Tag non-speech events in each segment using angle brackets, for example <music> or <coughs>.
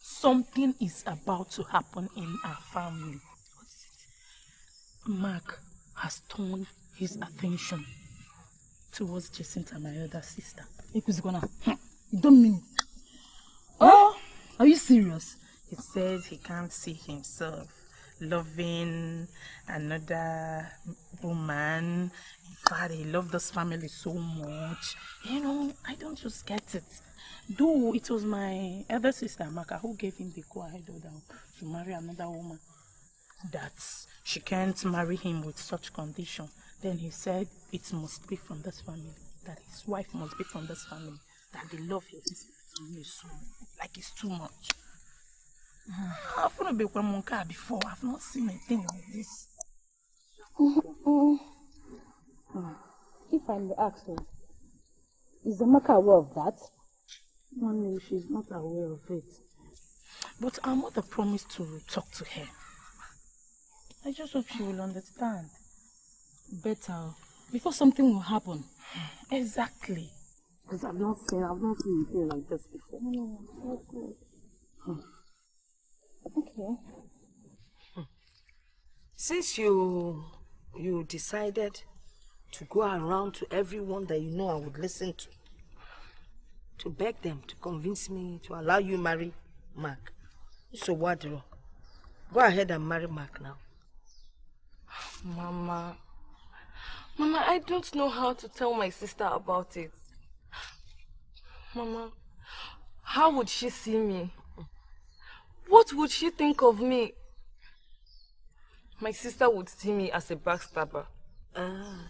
Something is about to happen in our family. Mark has turned his attention towards Jacinta, my other sister. Ekuzikwana, hmm, you don't mean it. Oh, are you serious? He says he can't see himself loving another woman. In fact, he loved this family so much. You know, I don't just get it. Though it was my elder sister, Maka, who gave him the go-ahead order to marry another woman. That she can't marry him with such condition. Then he said it must be from this family. That his wife must be from this family. That they love his family so like it's too much. Ah, I've not been one car before. I've not seen a thing like this. <laughs> Hmm. Hmm. If I may ask you, is Amaka aware of that? No, no, she's not aware of it. But our mother promised to talk to her. I just hope she will understand. Better, before something will happen. Exactly. Because I've not seen, I've not seen anything like this before. No, okay. Hmm. Okay. Since you you decided to go around to everyone that you know I would listen to, to beg them to convince me to allow you marry Mark. So what, Go ahead and marry Mark now. Mama, Mama, I don't know how to tell my sister about it. Mama, how would she see me? What would she think of me? My sister would see me as a backstabber. Ah.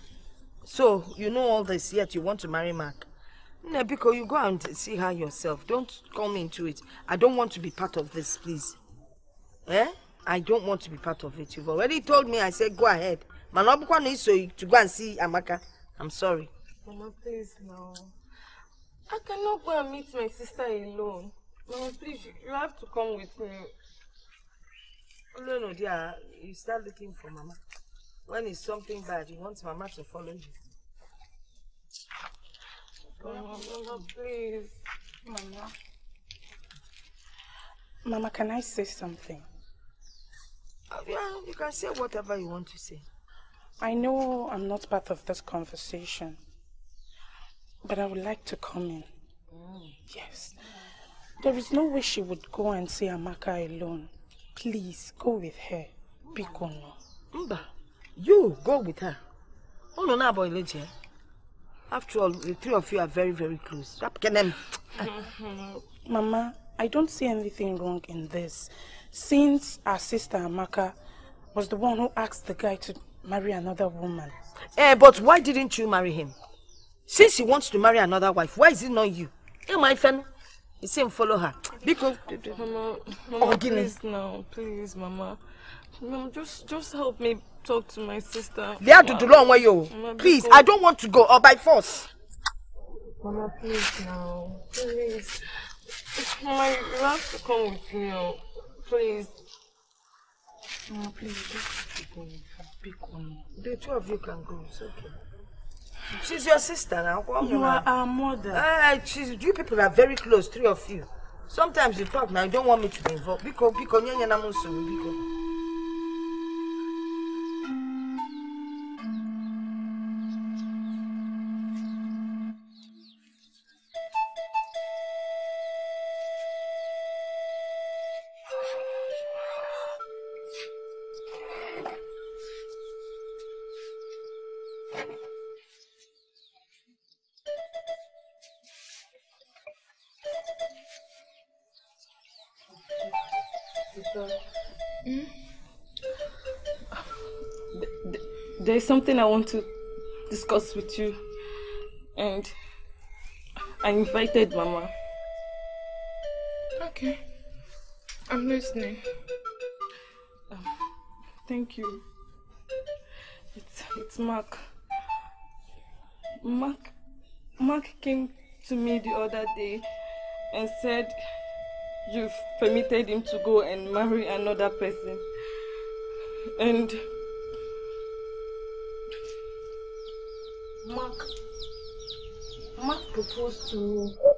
So, you know all this, yet you want to marry Mark? Nebiko, you go and see her yourself. Don't come into it. I don't want to be part of this, please. Eh? I don't want to be part of it. You've already told me. I said go ahead. Manobukwa needs to go and see Amaka. I'm sorry. Mama, please, no. I cannot go and meet my sister alone. Mama, please, you have to come with me. No, no, dear. You start looking for Mama. When it's something bad, you want Mama to follow you. Mama, Mama, please. Mama. Mama, can I say something? Uh, yeah, you can say whatever you want to say. I know I'm not part of this conversation, but I would like to come in. Mm. Yes. There is no way she would go and see Amaka alone. Please, go with her. Bikono. Mba, you go with her. Oh no, no, boy, After all, the three of you are very, very close. <laughs> Mama, I don't see anything wrong in this. Since our sister Amaka was the one who asked the guy to marry another woman. Eh, but why didn't you marry him? Since he wants to marry another wife, why is it not you? Hey, my friend. He said follow her. Because Mama, Mama, oh, please now, please, Mama. Mama, just just help me talk to my sister. They have to do long way you. Please, I don't want to go or by force. Mama, please now. Please. Mama, you have to come with me. Oh. Please. Mama, please, go Pick one. The two of you can go. It's okay. She's your sister now. You are our mother. Uh, she's, you people are very close, three of you. Sometimes you talk now, you don't want me to be involved. Because, because, because. there's something I want to discuss with you. And I invited Mama. Okay. I'm listening. Um, thank you. It's, it's Mark. Mark. Mark came to me the other day and said you've permitted him to go and marry another person. And Mark. Mark proposed to.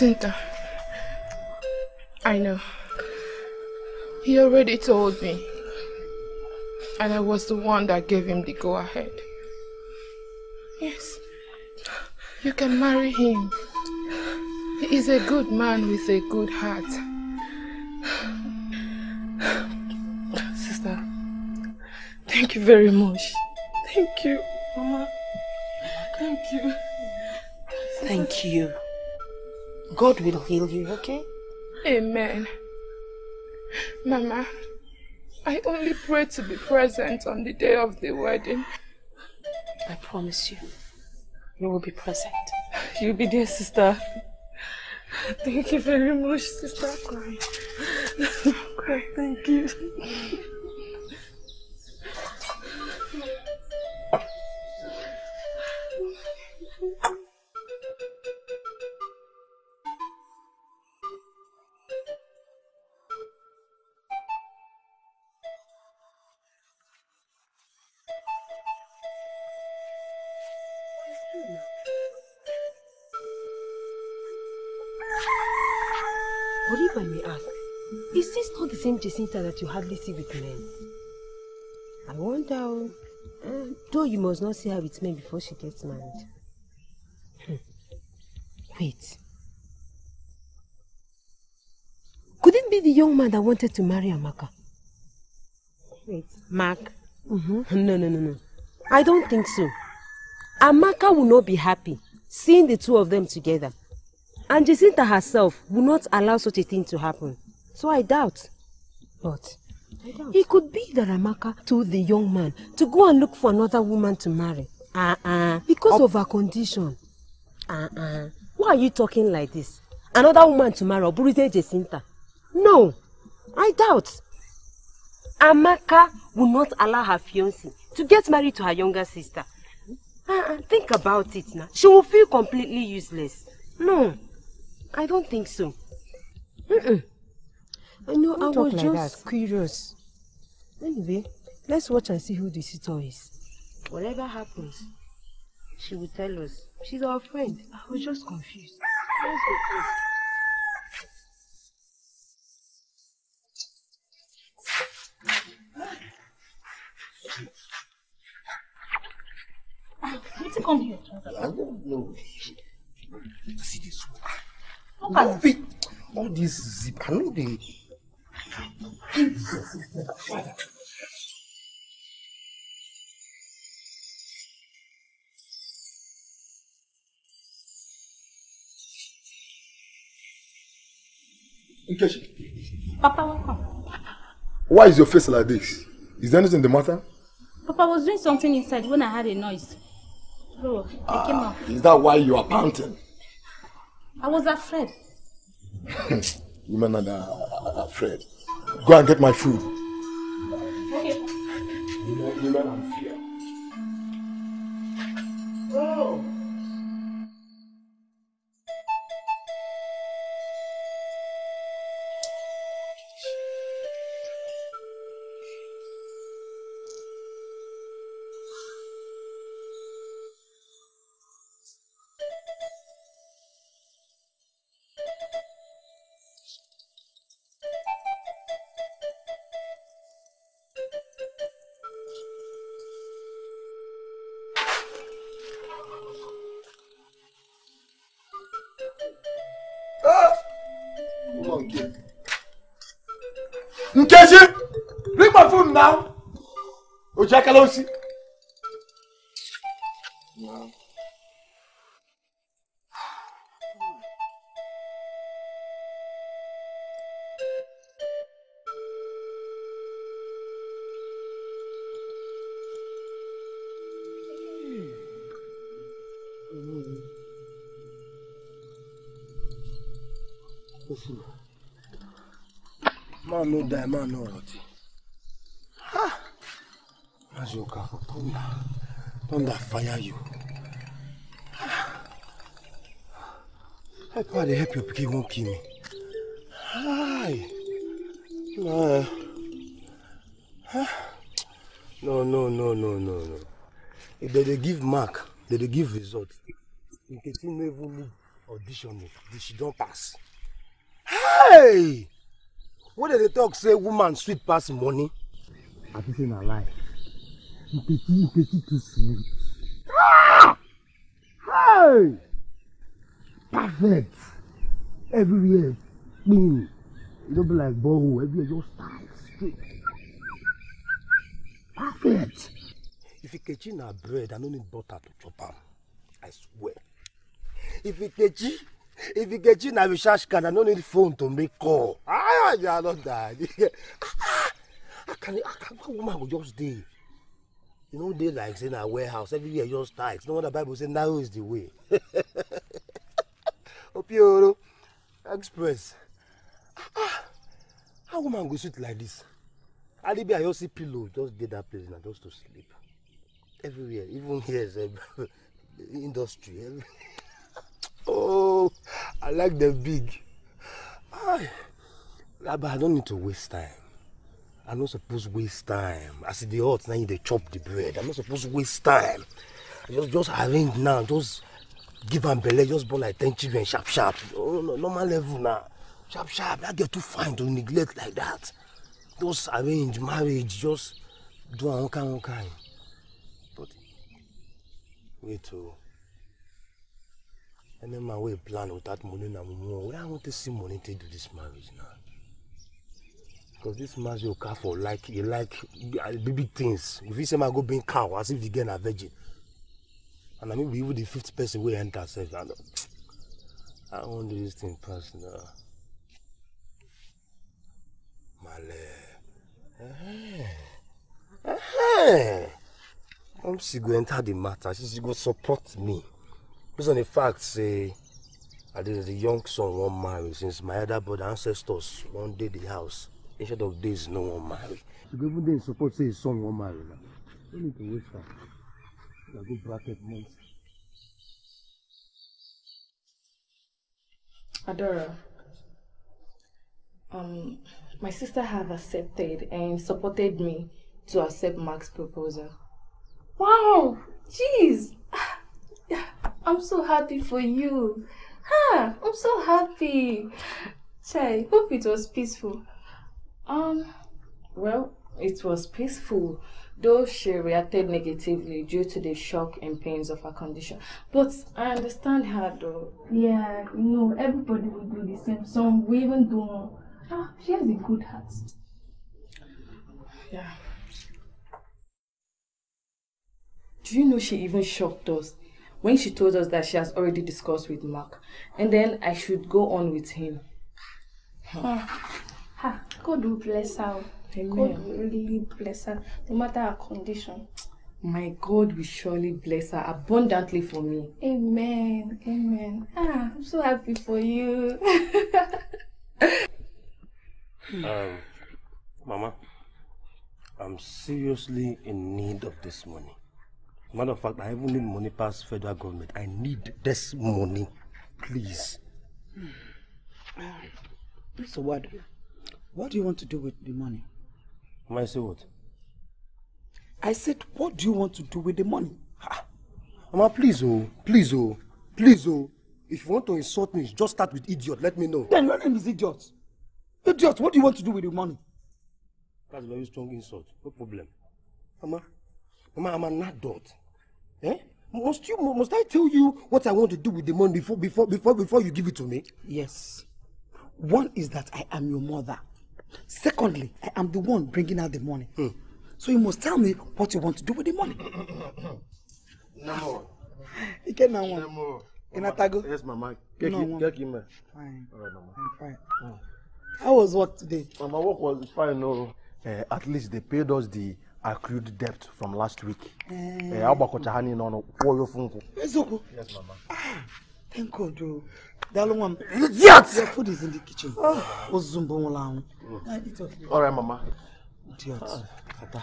Jacinta, I know. He already told me. And I was the one that gave him the go ahead. Yes, you can marry him. He is a good man with a good heart. Sister, thank you very much. Thank you, Mama. Thank you. Thank you. God will heal you, okay? Amen. Mama, I only pray to be present on the day of the wedding. I promise you, you will be present. You'll be there, sister. Thank you very much, sister. Cry. Cry. Thank you. Same Jacinta that you hardly see with men? I wonder, eh, though you must not see her with men before she gets married. Hmm. Wait. Could it be the young man that wanted to marry Amaka? Wait, Mark? Mm-hmm. No, no, no, no. I don't think so. Amaka will not be happy seeing the two of them together. And Jacinta herself will not allow such a thing to happen. So I doubt. But it could be that Amaka told the young man to go and look for another woman to marry. Uh-uh. Because of her condition. Uh-uh. Why are you talking like this? Another woman to marry Oburite Jacinta? No. I doubt. Amaka will not allow her fiancé to get married to her younger sister. Uh-uh. Think about it now. She will feel completely useless. No. I don't think so. Mm-mm. I know, Don't I talk was like just curious. Anyway, let's watch and see who the suitor is. Whatever happens, she will tell us. She's our friend. I was just confused. Let's go, please. Ah, Wetin come here? I don't know. See this one. Look at No fit. All this zip. I know they. Nkechi, Papa, welcome. why is your face like this? Is there anything the matter? Papa was doing something inside when I heard a noise. So I came ah, out. Is that why you are panting? I was afraid. <laughs> Women are afraid. Go and get my food. Okay. Women, women are fear. Oh. Ojakala Osi. Man no die, man no rot. As you can for thunder, thunder fire you. Help how they help your pikin won't kill me. Hi. No. No, no, no, no, no, no. If they, they give mark, they, they give result. Nkechi no even need audition, o. she don pass. Hey! What did they talk say woman sweet pass money? I think say na lie. Nkechi too sweet. Ah! Hey! Perfect. Everywhere clean. E no be like borehole, everywhere just tight, straight. Perfect. If Nkechi na bread, I no need butter to chop am. I swear. If Nkechi if Nkechi na recharge card, I no need phone to make call. <laughs> Ah, yeah, not that. How can how can woman go just dey? You know, dey like say na warehouse, everywhere just tight. No wonder Bible say narrow is the way. <laughs> Opioro Express. Ah, how woman go sit like this? Alibi, I just see pillow, just dey that place na just to sleep. Everywhere, even here, sef, <laughs> industry. <laughs> Oh, I like them big. Ah, but I don't need to waste time. I'm not supposed to waste time. As e dey hot, now you chop the bread. I'm not supposed to waste time. Just just arrange now, just give am belle, just born like ten children sharp sharp. Oh, no, normal level now. Sharp sharp. That girl too fine to neglect like that. Just arrange marriage, just do kind one kind. But wait oh. Any man wey plan without money na mumu. Where I want to see money take do this marriage now? Because this man you care for like you like big big things. If you say man go bring cow as if the girl na virgin. And na me be even the fifth person wey enter sef. I I want do this thing pass now. Male. Eh. Um, she go enter the matter. She, she go support me. Based on the fact say I did a young son wan marry since my elder brother ancestors wan dey the house. Instead of days no one marry. She go even dey in support say his son wan marry now. No need to waste time. Na go bracket months. Adora, um, my sister have accepted and supported me to accept Mark's proposal. Wow! Jeez! <sighs> I'm so happy for you. Ah, I'm so happy. Chai, hope it was peaceful. Um, well, it was peaceful, though she reacted negatively due to the shock and pains of her condition. But I understand her though. Yeah, you know, everybody will do the same. Some we even do more. Ah, she has a good heart. Yeah. Do you know she even shocked us when she told us that she has already discussed with Mark and then I should go on with him? Ah, ah, God will bless her. Amen. God will really bless her, no matter her condition. My God will surely bless her abundantly for me. Amen. Amen. Ah, I'm so happy for you. <laughs> Um, Mama, I'm seriously in need of this money. Matter of fact, I even need money past federal government. I need this money, please. So what? What do you want to do with the money? Am I say what? I said, what do you want to do with the money? Mama, please, oh, please, oh, please, oh. If you want to insult me, just start with idiot. Let me know. Then your name is idiot. Idiot, what do you want to do with the money? That's a very strong insult. No problem. Mama, Mama, I'm an adult. Eh? Must you must I tell you what I want to do with the money before before before before you give it to me? Yes. One is that I am your mother. Secondly, I am the one bringing out the money. So you must tell me what you want to do with the money. No Ike na one. more. Inatago? Yes, Mama. No, Get Mama. get him. uh, Fine. All right, Mama. I'm fine. How was work today? Mama, work was fine. No. Uh, at least they paid us the accrued debt from last week. Eh. Uh, agbakọcha ha niile ọnụ kwụọ ya ofu nkwụ. Eziokwu? Yes, Mama. Thank God. Daalụ nwa m. Idiot! Your food is in the kitchen. Ozuzu mbụ nwụrụ anwụ. Can I eat of it? All right, Mama. Idiot. Fata.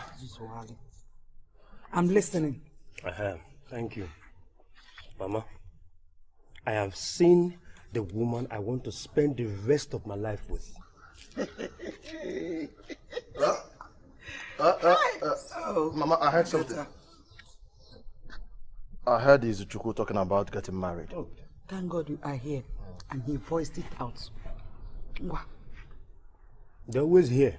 I'm listening. Uh-huh. Thank you. Mama, I have seen the woman I want to spend the rest of my life with. <laughs> Uh, uh, uh, Mama, I heard something. I heard Izuchukwu talking about getting married. Oh, thank God you are here. And he voiced it out. Ngwa. They're always here.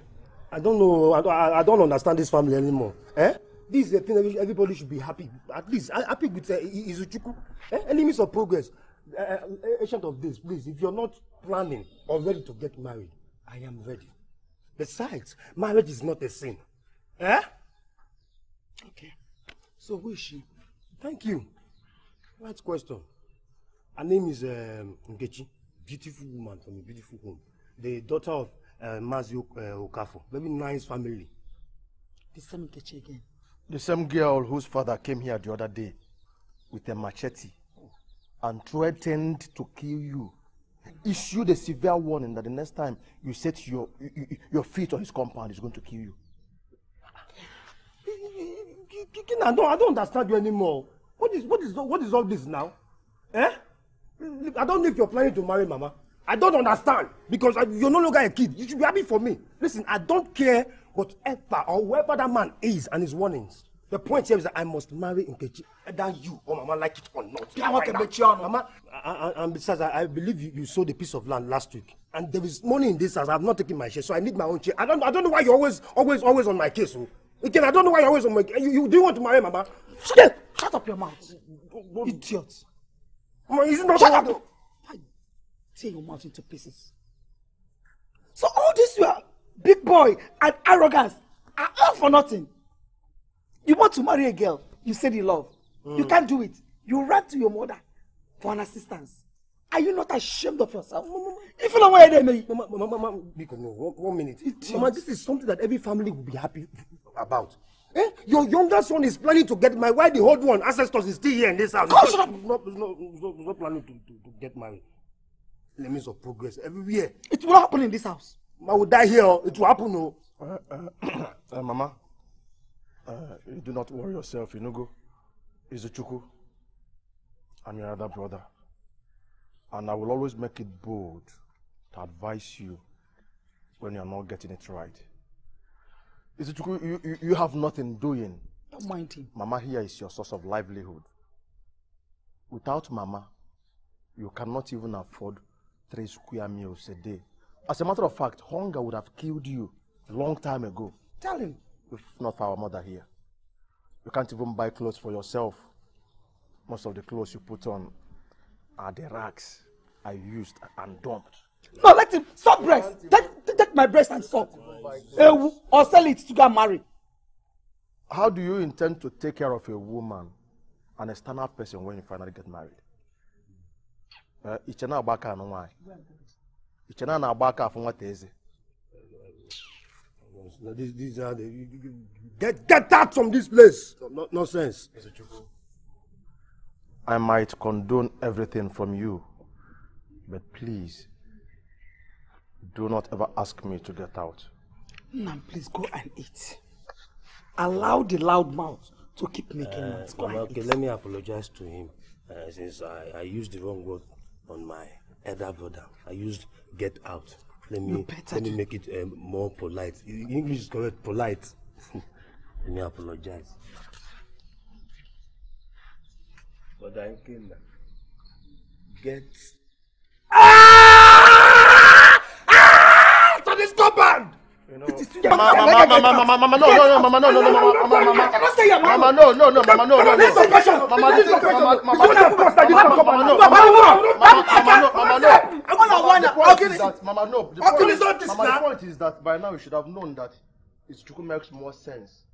I don't know. I don't, I I don't understand this family anymore. Eh? This is the thing that everybody should be happy. At least happy with uh, I- Izuchukwu. Eh? Enemies of progress. Uh, agent of this, please. If you're not planning or ready to get married, I am ready. Besides, marriage is not a sin. Eh? Okay. So who is she? Thank you. Right question. Her name is um. Beautiful woman from a beautiful home. The daughter of uh, Mazi uh, Okafo. Very nice family. The same Nkechi again. The same girl whose father came here the other day with a machete and threatened to kill you. Issued a severe warning that the next time you set your your feet on his compound, he's going to kill you. I don't, I don't understand you anymore. What is, what is, what is all this now? Eh? I don't know if you're planning to marry Mama. I don't understand because I, you're no longer a kid. You should be happy for me. Listen, I don't care whatever or whoever that man is and his warnings. The point here is that I must marry Nkechi, either you or Mama like it or not. Yeah, Right sure, no? Mama, I- I- and besides, I, I believe you, you sold a piece of land last week, and there is money in this house. I have not taken my share, so I need my own share. I don't, I don't know why you're always, always, always on my case. Oh. Again, I don't know why you're always on my. You, you do you want to marry Mama? Shut up! Shut up your mouth. Idiot. Mama, is it not Shut up! Tear your mouth into pieces. So all this your big boy and arrogance are all for nothing. You want to marry a girl you said you love. You can't do it. You ran to your mother for an assistance. Are you not ashamed of yourself? If you don't want to me. Mama, Mama, Mama, Biko, no, one, one minute. Mama, this is something that every family will be happy about. Eh? Your younger son is planning to get married. Why the old one, ancestors, is still here in this house? Come, shut up! He's not, he's not, he's not, he's not planning to, to, to get married. Limits of progress everywhere. It will happen in this house. I will die here. oh. It will happen. No. Uh, uh, <coughs> uh, Mama, uh, you do not worry yourself, you know, go. Izuchukwu, I'm your other brother. And I will always make it bold to advise you when you're not getting it right. Izuchukwu, you, you, you have nothing doing. Don't mind him. Mama here is your source of livelihood. Without Mama, you cannot even afford three square meals a day. As a matter of fact, hunger would have killed you a long time ago, Tell him. if not for our mother here. You can't even buy clothes for yourself. Most of the clothes you put on are the rags I used and dumped. No, let him stop breast. Take, take- my breast and suck. Oh Ewu, or sell it to get married. How do you intend to take care of a woman, an external person, when you finally get married? Uh, iche na-agba aka anụ nwaanyị iche na na-agba aka afụ nwata eze No, These, these are the. you- you- you- Get, get out from this place. No, no, nonsense. I might condone everything from you, but please do not ever ask me to get out. Now, please go and eat. Allow the loud mouth to keep making Uh, noise. Go okay, eat. let me apologize to him uh, since I, I used the wrong word on my elder brother. I used get out. Let me let me make it um, more polite. English is correct, polite. <laughs> let me apologize. But I can get You know, It is too mama, mama, mama, mama, mama, no, no, no, mama, no, no, no, mama, mama, mama, I cannot stay here, mama. mama, no, no, no, mama, no, no, no, This is a question. mama, This this is a is, question. mama, mama, This is a question. mama, mama, no, Mama, mama, no, mama, no, I want to mama, warn the her. point Okay, is that, mama, no, the Okay, point, it's not this mama, now. the point is that by now you should have known that it's Chuku makes more sense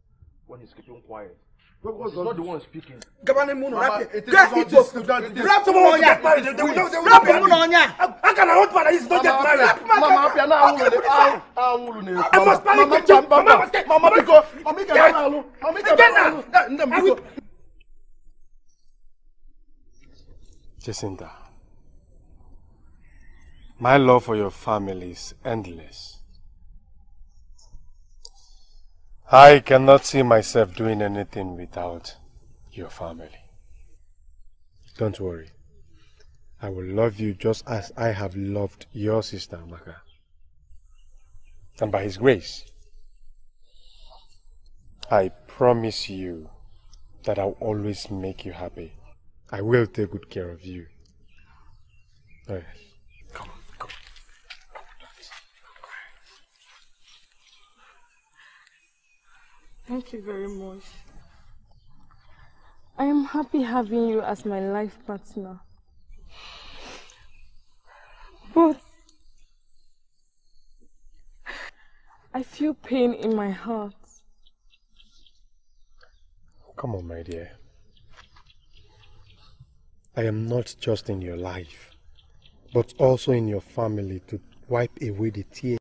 when he's keeping quiet. Because not the one speaking. Gabane Muno, Mama, right? it is Get not it up. that- it is- Rap someone to get married. They will not. They will not be happy. How how can a husband like this not get married? Mama, happy na anwụrụ ne ah ne. I must marry Mama, quick. mama, Mama, must get- mama, biko, mama, ike na alụ. Mama, ike na now. alụ. Nne m, biko. Jacinta, my love for your family is endless. I cannot see myself doing anything without your family. Don't worry. I will love you just as I have loved your sister Amaka. And by His grace, I promise you that I'll always make you happy. I will take good care of you. All right. Thank you very much. I am happy having you as my life partner. But I feel pain in my heart. Come on, my dear. I am not just in your life, but also in your family to wipe away the tears.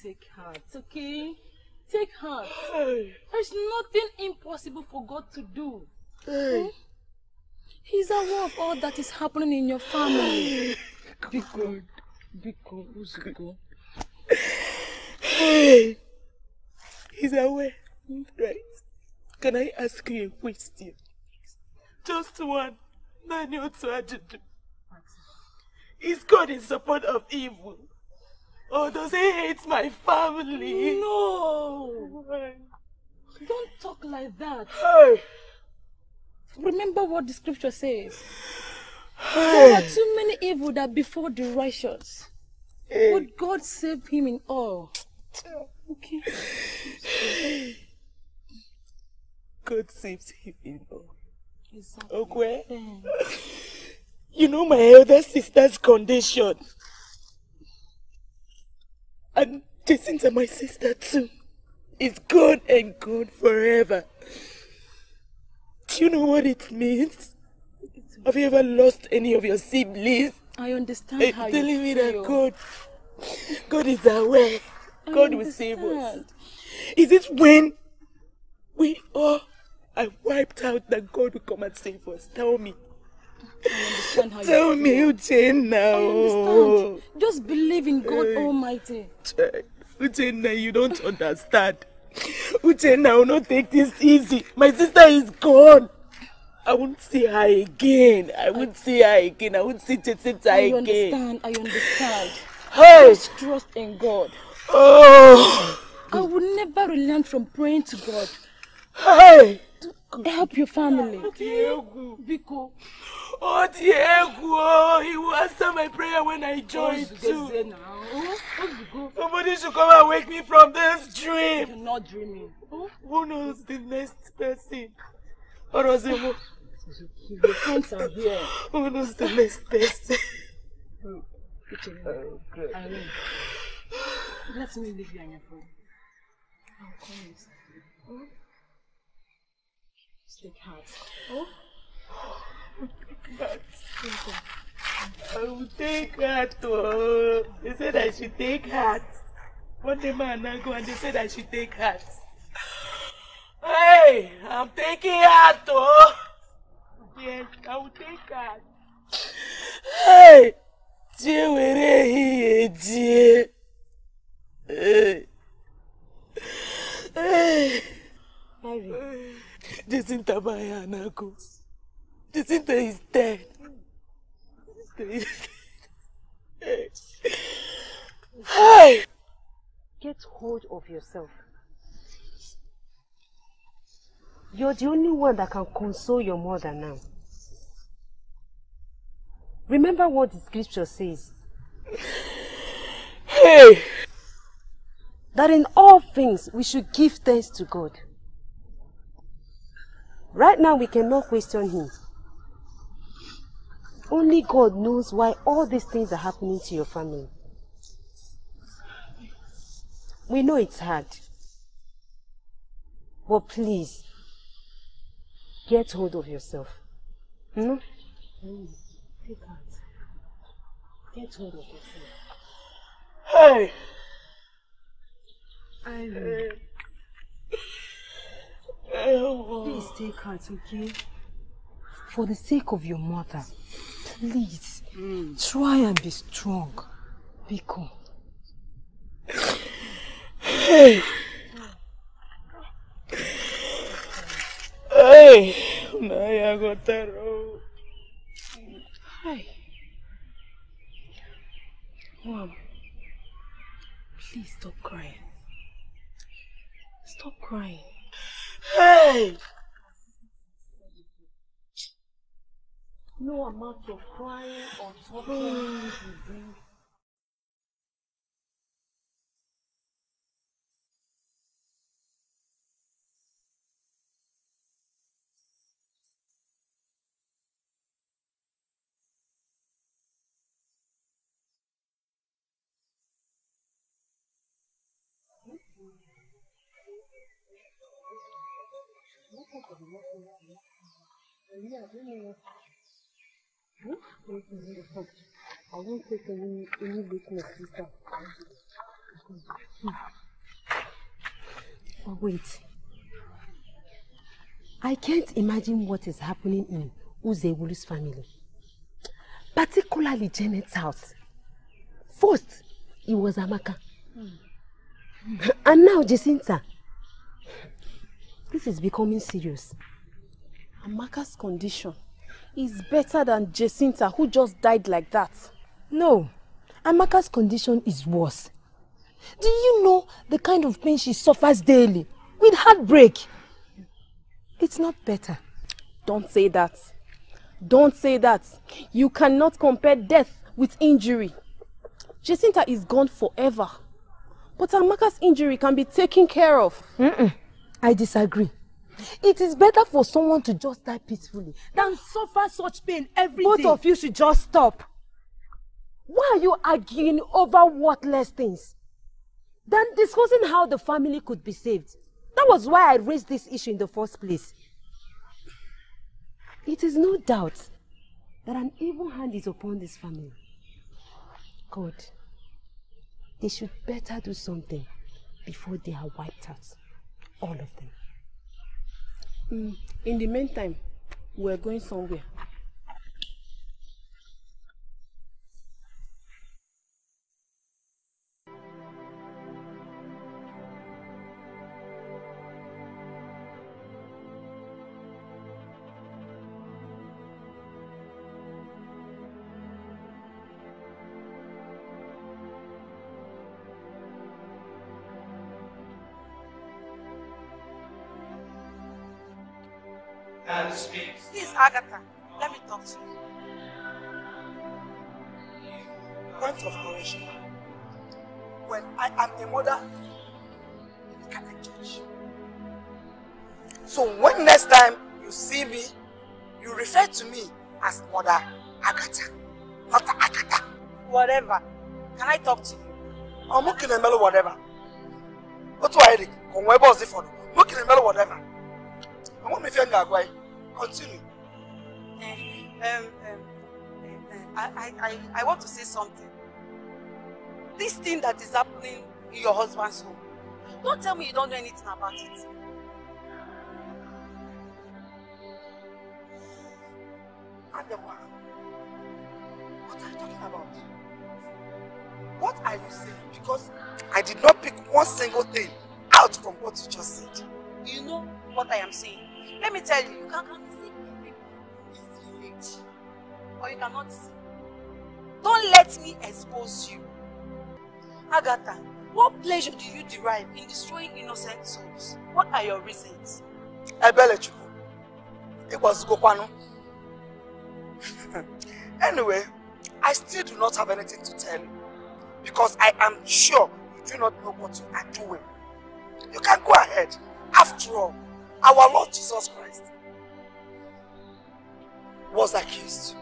Take heart, okay? Take heart. There's nothing impossible for God to do. Hmm? He's aware of all that is happening in your family. Biko, Biko, Uzuko. Hey, he's aware, right? Can I ask you a question? Just one. Nani otu ajụjụ. Is God in support of evil? Or does he hate my family? No. Don't talk like that. Hey. Remember what the scripture says. Hey. There are too many evil that before the righteous. Hey. But God save him in all. Okay. God saves him in all. Exactly. Okay? You know my elder sister's condition. And Jacinta, my sister too, is gone and gone forever. Do you know what it means? Have you ever lost any of your siblings? I understand And how telling you me feel. that God, God is aware. I God will save us. Is it when we all are wiped out that God will come and save us? Tell me. I Tell me. Uchenna. I understand. Just believe in God Eh. Almighty. Uchenna, you don't understand. Uchenna, I will not take this easy. My sister is gone. I won't see her again. I won't see her again. I won't see I again. understand. I understand. Hey! Just trust in God. Oh! I will never relent from praying to God. Hey! To help your family. Diego. Biko. Oh, Diego! Oh, he will answer my prayer when I join too. Ah, Somebody should come and wake me from this dream. You're not dreaming. Who knows the next person? Orozimo. Your friends are here. Who knows the next person? Irene, let me leave you and your friend. I'll come inside. Oh? Take heart. Oh? I will take heart. Oh. They said I should take heart. One day man I go and they said I should take heart. Hey, I'm taking heart. Oh. Yes, I will take heart. Hey, je were here, je. Hey. Hey. Irene. Jacinta Maya Anako. Jacinta is dead. Jacinta is dead. Hey! Get hold of yourself. You're the only one that can console your mother now. Remember what the scripture says. Hey! That in all things we should give thanks to God. Right now we cannot question him. Only God knows why all these things are happening to your family. We know it's hard. But please, get hold of yourself. Hmm? Take heart. Get hold of yourself. Hey! Irene. Please take heart, okay? For the sake of your mother, please mm. try and be strong. Biko. Hey! Hey! Naya Gotaro. Hi. Mom, please stop crying. Stop crying. Hey! No amount of crying or talking will bring I wait. I can't imagine what is happening in Uzewulu's family. Particularly Janet's house. First, it was Amaka. Mm. And now Jacinta. This is becoming serious. Amaka's condition is better than Jacinta, who just died like that. No, Amaka's condition is worse. Do you know the kind of pain she suffers daily with heartbreak? It's not better. Don't say that. Don't say that. You cannot compare death with injury. Jacinta is gone forever. But Amaka's injury can be taken care of. Mm-mm. I disagree. It is better for someone to just die peacefully than suffer such pain every Both day. of you should just stop. Why are you arguing over worthless things? Than discussing how the family could be saved. That was why I raised this issue in the first place. It is no doubt that an evil hand is upon this family. God, they should better do something before they are wiped out. All of them. Mm, In the meantime, we're going somewhere. Agatha. Let me talk to you. Point of correction. When I am a mother the Catholic Church. So when next time you see me, you refer to me as Mother Agatha, not Agatha. Whatever. Can I talk to you? I'm looking at Melo whatever. What do I do? Con web was it for? Looking at Melo whatever. I want me to go Continue. Um, um, um, I, I, I, I want to say something. This thing that is happening in your husband's home, don't tell me you don't know anything about it. Adewa, what are you talking about? What are you saying? Because I did not pick one single thing out from what you just said. You know what I am saying. Let me tell you, you can can or you cannot deceive. Don't let me expose you. Agatha, what pleasure do you derive in destroying innocent souls? What are your reasons? Ebelechukwu, it was Gokwano. anyway, I still do not have anything to tell you because I am sure you do not know what you are doing. You can go ahead. After all, our Lord Jesus Christ was accused.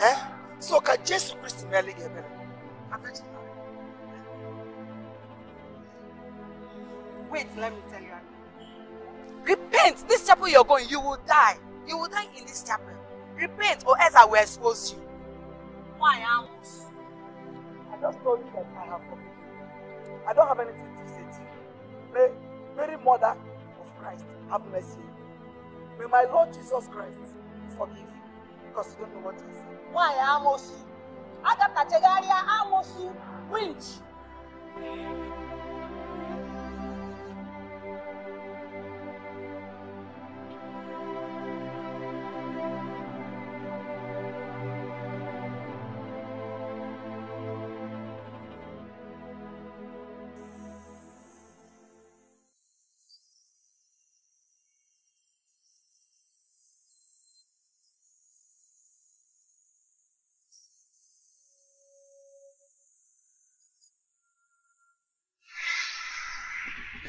Eh? So can Jesus Christ merely get better? Wait, let me tell you. Repent. This chapel you're going, you will die. You will die in this chapel. Repent or else I will expose you. Why Amos? I just told you that I have forgiven you. I don't have anything to say to you. May Mary, Mother of Christ, have mercy. May my Lord Jesus Christ forgive you because you don't know what you're saying. Why Amos? Agatha Chegaria Amosu winch.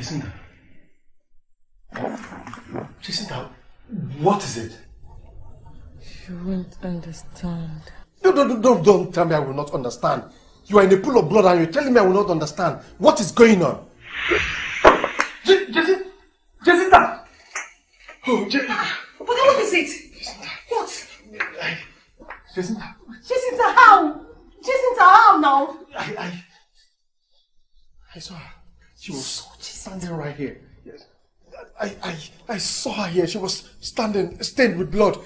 Jacinta. Jacinta, what is it? You won't understand. No, no, no, don't, don't tell me I will not understand. You are in a pool of blood and you're telling me I will not understand. What is going on? J- Jacinta! Jacinta! Oh, J- But what is it? What? Jacinta! Jacinta, how? down now. I, I, I saw her. She was standing right here. Yes. I, I, I saw her here. She was standing, stained with blood.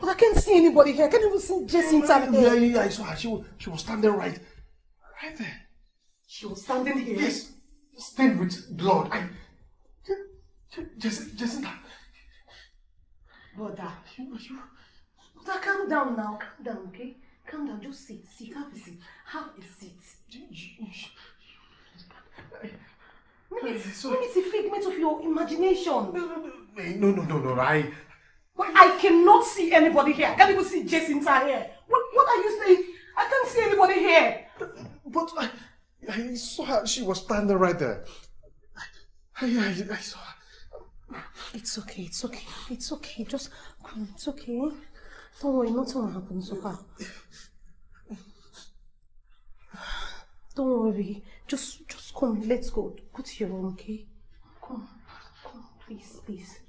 But I can't see anybody here. I can't even see Jason Yeah, here. yeah, yeah, I saw her. She was, she was standing right, right there. She was standing here. Yes, stained with blood. I, Jac- Jacinta. Brother, you, you, Brother, calm down now. Calm down, okay? Calm down. Just sit. Sit. Have a seat. Have a seat. Maybe it's, maybe it's a figment of your imagination. No, no, no, no. I, But I cannot see anybody here. I can't even see Jacinta here. What, what are you saying? I can't see anybody here. But I, I saw her. She was standing right there. I, I, I saw her. It's okay, it's okay, it's okay. Just come, it's okay. Don't worry, nothing will happen so far. Don't worry. Just just come, let's go. Go to your room, okay? Come, come, please, please.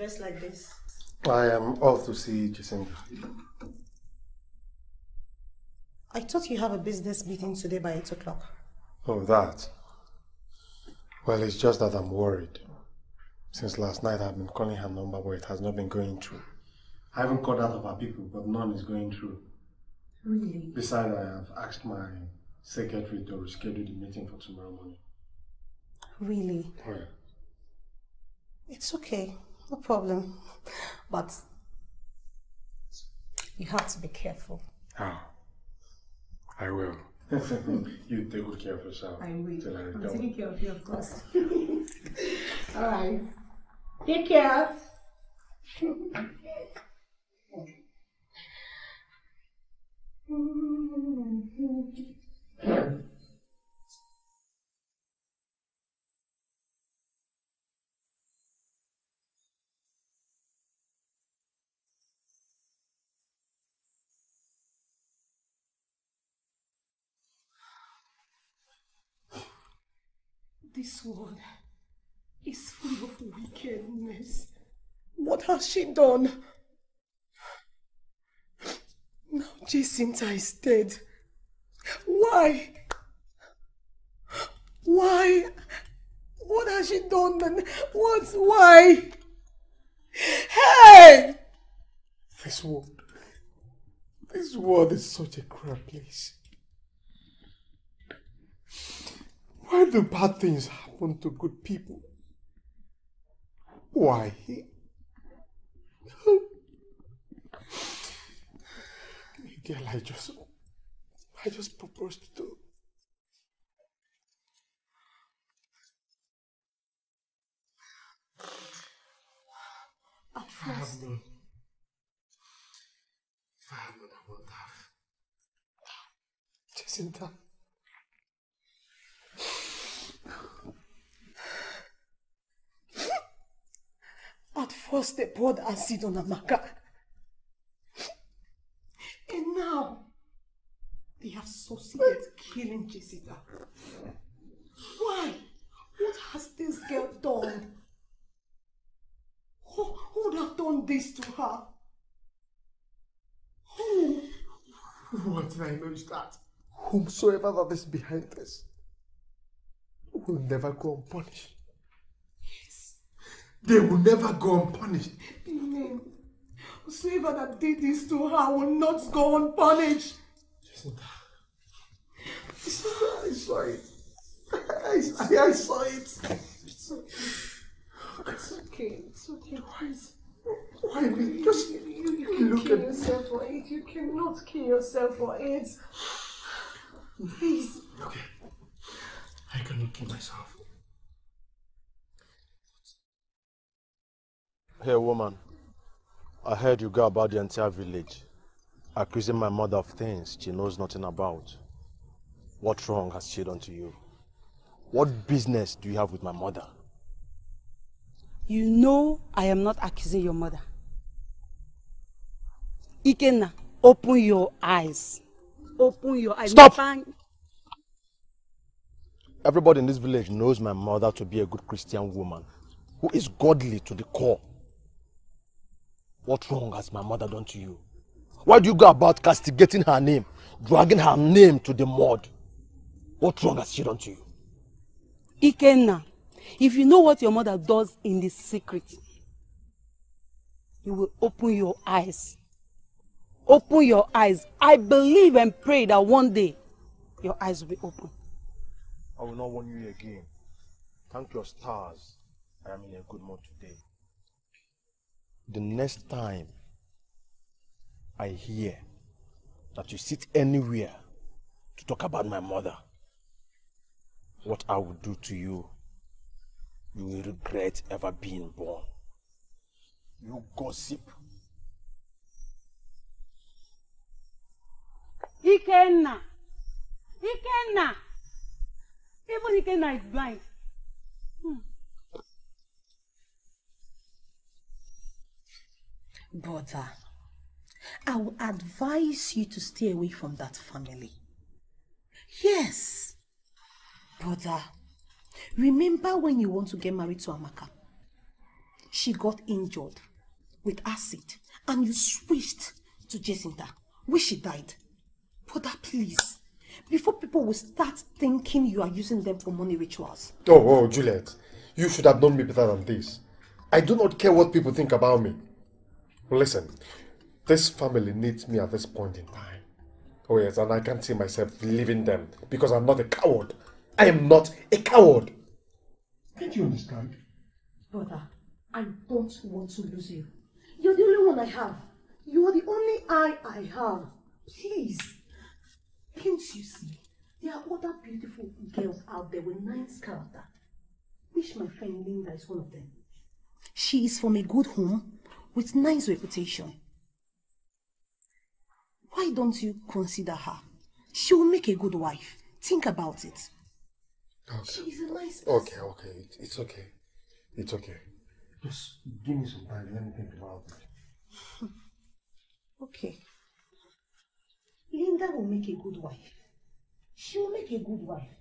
Are you going to dress like this? I am off to see Jacinta. I thought you have a business meeting today by 8 o'clock. Oh, that. Well, it's just that I'm worried. Since last night, I've been calling her number, but it has not been going through. I haven't called out of her people, but none is going through. Really? Besides, I have asked my secretary to reschedule the meeting for tomorrow morning. Really? Oh, yeah. It's okay. No problem. But you have to be careful. Ah, I will. <laughs> you take good care of yourself. I will. Till I I'm taking care of you, of course. <laughs> All right. Take care. <laughs> This world is full of wickedness. What has she done? Now Jacinta is dead. Why? Why? What has she done? And What? Why? Hey! This world. This world is such a crap place. Why do bad things happen to good people? Why? Girl, I just, I just proposed to. At If I have first, known, if I had known, I wouldn't have. Jacinta. At first they poured acid on Amaka. And now they have succeeded killing Jessica. Why? What has this girl done? Who, who would have done this to her? Who? What I know is that whomsoever that is behind this will never go unpunished. They will never go unpunished. Amen. Whosoever that did this to her will not go unpunished. Jacinta. I saw it. I, I, I saw it. It's okay. It's okay. It's okay. Please. Why me? Just you, you, you can Look kill at- yourself for it. You cannot kill yourself for it. Please. Okay. I cannot kill myself. Hey, woman. I heard you go about the entire village, accusing my mother of things she knows nothing about. What wrong has she done to you? What business do you have with my mother? You know I am not accusing your mother. Ikenna, open your eyes. Open your eyes. Stop! Everybody in this village knows my mother to be a good Christian woman who is godly to the core. What wrong has my mother done to you? Why do you go about castigating her name, dragging her name to the mud? What wrong has she done to you? Ikenna, if you know what your mother does in the secret, you will open your eyes. Open your eyes. I believe and pray that one day your eyes will be open. I will not warn you again. Thank your stars. I am in a good mood today. The next time I hear that you sit anywhere to talk about my mother, what I will do to you, you will regret ever being born. You gossip. Ikenna! Ikenna! Even Ikenna is blind. Brother, uh, I will advise you to stay away from that family. Yes. Brother, uh, remember when you want to get married to Amaka? She got injured with acid and you switched to Jacinta, where she died. Brother, please, before people will start thinking you are using them for money rituals. Oh, oh, Juliet, you should have known me better than this. I do not care what people think about me. Listen, this family needs me at this point in time. Oh yes, and I can't see myself leaving them because I'm not a coward. I am not a coward. Can't you understand? Brother, I don't want to lose you. You're the only one I have. You are the only eye I have. Please. Can't you see? There are other beautiful girls out there with nice character. Wish my friend Linda is one of them. She is from a good home with nice reputation. Why don't you consider her? She will make a good wife. Think about it. Okay. She is a nice person. Okay, okay, it, it's okay. It's okay. Just give me some time. Let me think about it. <laughs> Okay. Linda will make a good wife. She will make a good wife.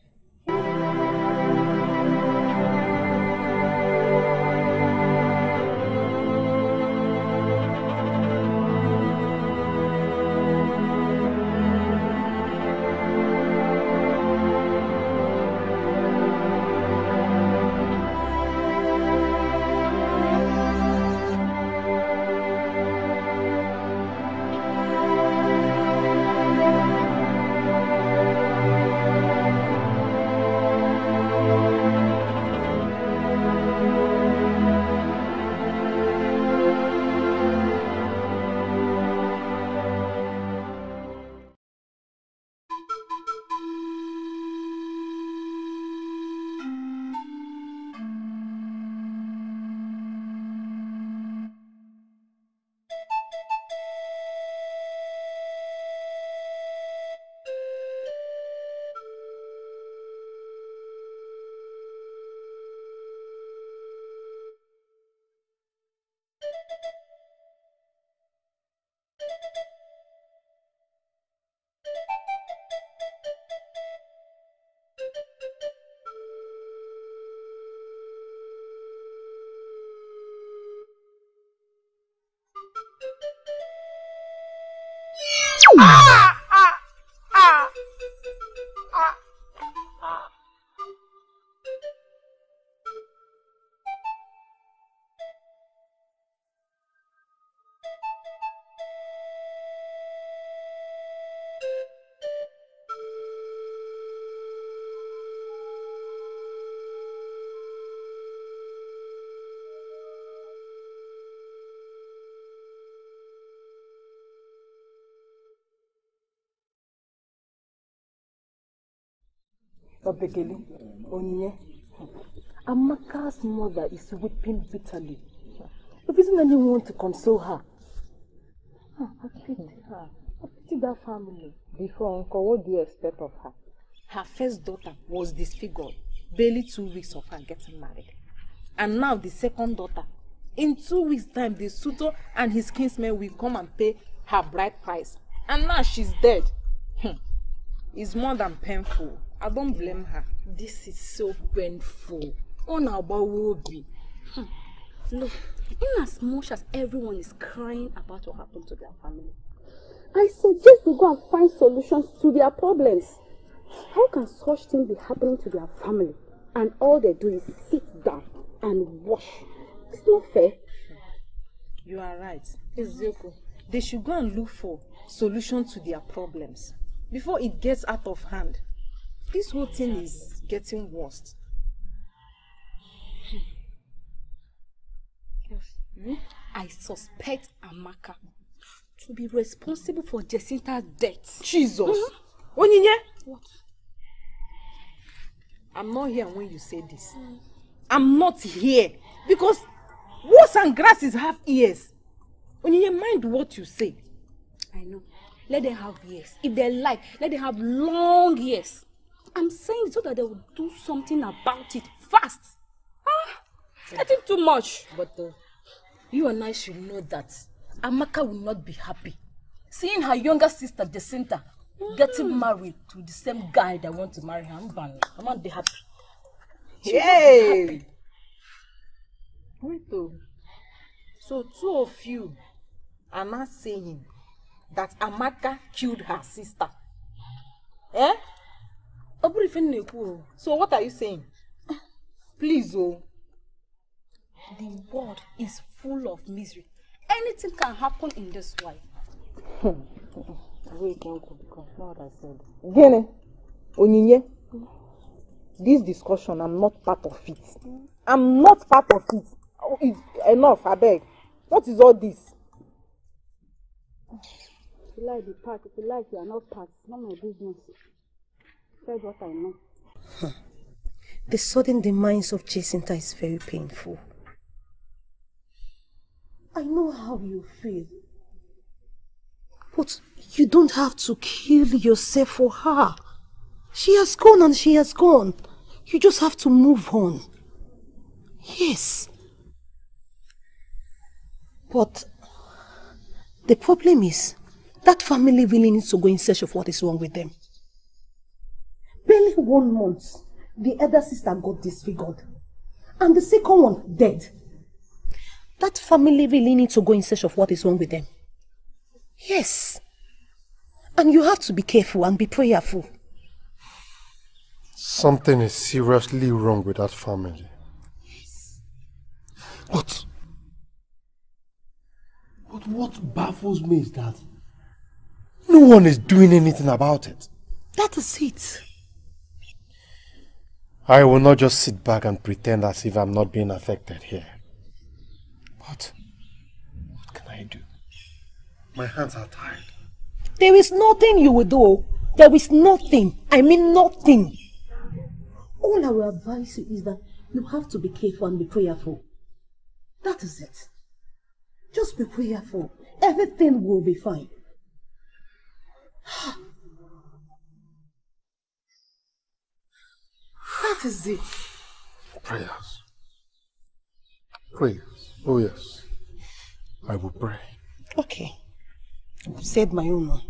Opekele, Onyinye, Amaka's mother is weeping bitterly. If isn't anyone to console her. I pity her. I pity that family. Before, Uncle, what do you expect of her? Her first daughter was disfigured, barely two weeks of her getting married. And now the second daughter. In two weeks' time, the suitor and his kinsmen will come and pay her bride price. And now she's dead. Hmm. It's more than painful. I don't blame her. This is so painful. Unagbawa obi. Hmm. Look, in as much as everyone is crying about what happened to their family, I suggest we go and find solutions to their problems. How can such thing be happening to their family and all they do is sit down and wash? It's not fair. You are right. Ezekiel. They should go and look for solutions to their problems before it gets out of hand. This whole thing is getting worse. Hmm? I suspect Amaka to be responsible for Jacinta's death. Jesus! Mm-hmm. Onyinye! What? I'm not here when you say this. I'm not here because wolves and grasses have ears. Onyinye, mind what you say. I know. Let them have ears. If they like, let them have long ears. I'm saying so that they will do something about it fast. Ah, it's getting too much. But uh, you and I should know that Amaka will not be happy seeing her younger sister Jacinta mm. getting married to the same guy that wants to marry her. I'm I'm not be happy. She! Happy. Wait though. So two of you are not saying that Amaka killed her sister. Eh? So what are you saying? Please, oh. The world is full of misery. Anything can happen in this life. Gene, Onyinye, this discussion, I'm not part of it. I'm not part of it. It's enough, I beg. What is all this? If you like the part, if you like you are not part, it's not my business. Said what I know. The sudden demise of Jacinta is very painful. I know how you feel. But you don't have to kill yourself for her. She has gone and she has gone. You just have to move on. Yes. But the problem is, that family really needs to go in search of what is wrong with them. Barely one month, the elder sister got disfigured. And the second one, dead. That family really needs to go in search of what is wrong with them. Yes. And you have to be careful and be prayerful. Something is seriously wrong with that family. Yes. But, but what baffles me is that no one is doing anything about it. That is it. I will not just sit back and pretend as if I'm not being affected here. But what can I do? My hands are tied. There is nothing you will do. There is nothing. I mean nothing. All I will advise you is that you have to be careful and be prayerful. That is it. Just be prayerful. Everything will be fine. That is it. Prayers. Prayers. Oh yes. I will pray. Okay. I've said my own.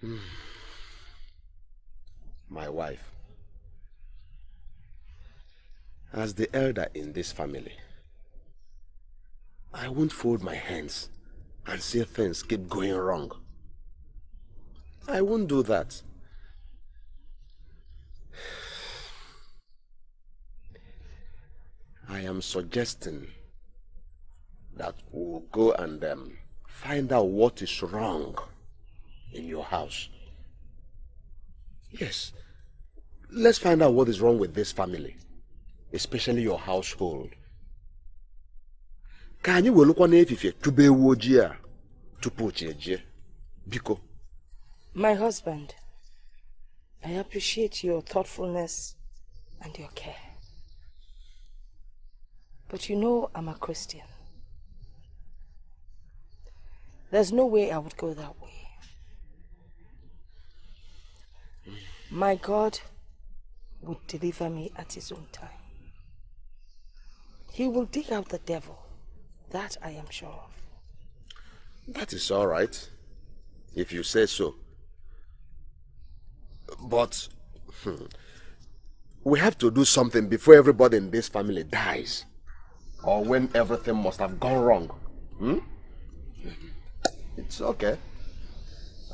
Hmm. My wife. As the elder in this family, I won't fold my hands and see things keep going wrong. I won't do that. I am suggesting that we'll go and um, find out what is wrong in your house. Yes, let's find out what is wrong with this family, especially your household. Ka anyị welụkwa n'efifie chụba ewu ojii a tupu. Biko. My husband, I appreciate your thoughtfulness and your care. But you know I'm a Christian. There's no way I would go that way. My God would deliver me at his own time. He will dig out the devil. That I am sure of. That is all right, if you say so. But hmm, we have to do something before everybody in this family dies. Or when everything must have gone wrong. Hmm? It's okay.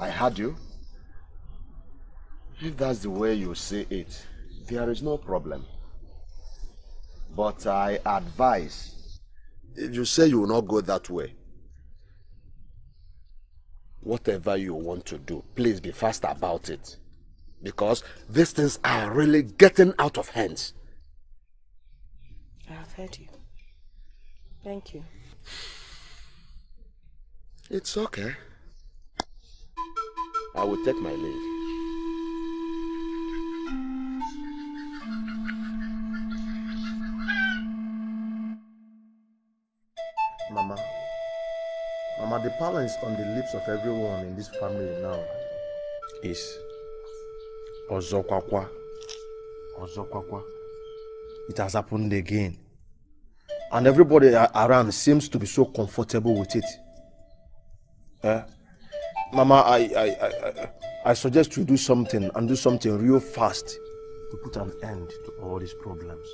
I heard you. If that's the way you see it, there is no problem. But I advise, if you say you will not go that way, whatever you want to do, please be fast about it. Because these things are really getting out of hands. I have heard you. Thank you. It's okay. I will take my leave. Mama. Mama, the power is on the lips of everyone in this family now. Is Ozokwakwa. Ozokwakwa. It has happened again. And everybody around seems to be so comfortable with it. Eh? Mama, I, I, I, I, I suggest you do something and do something real fast to put an end to all these problems.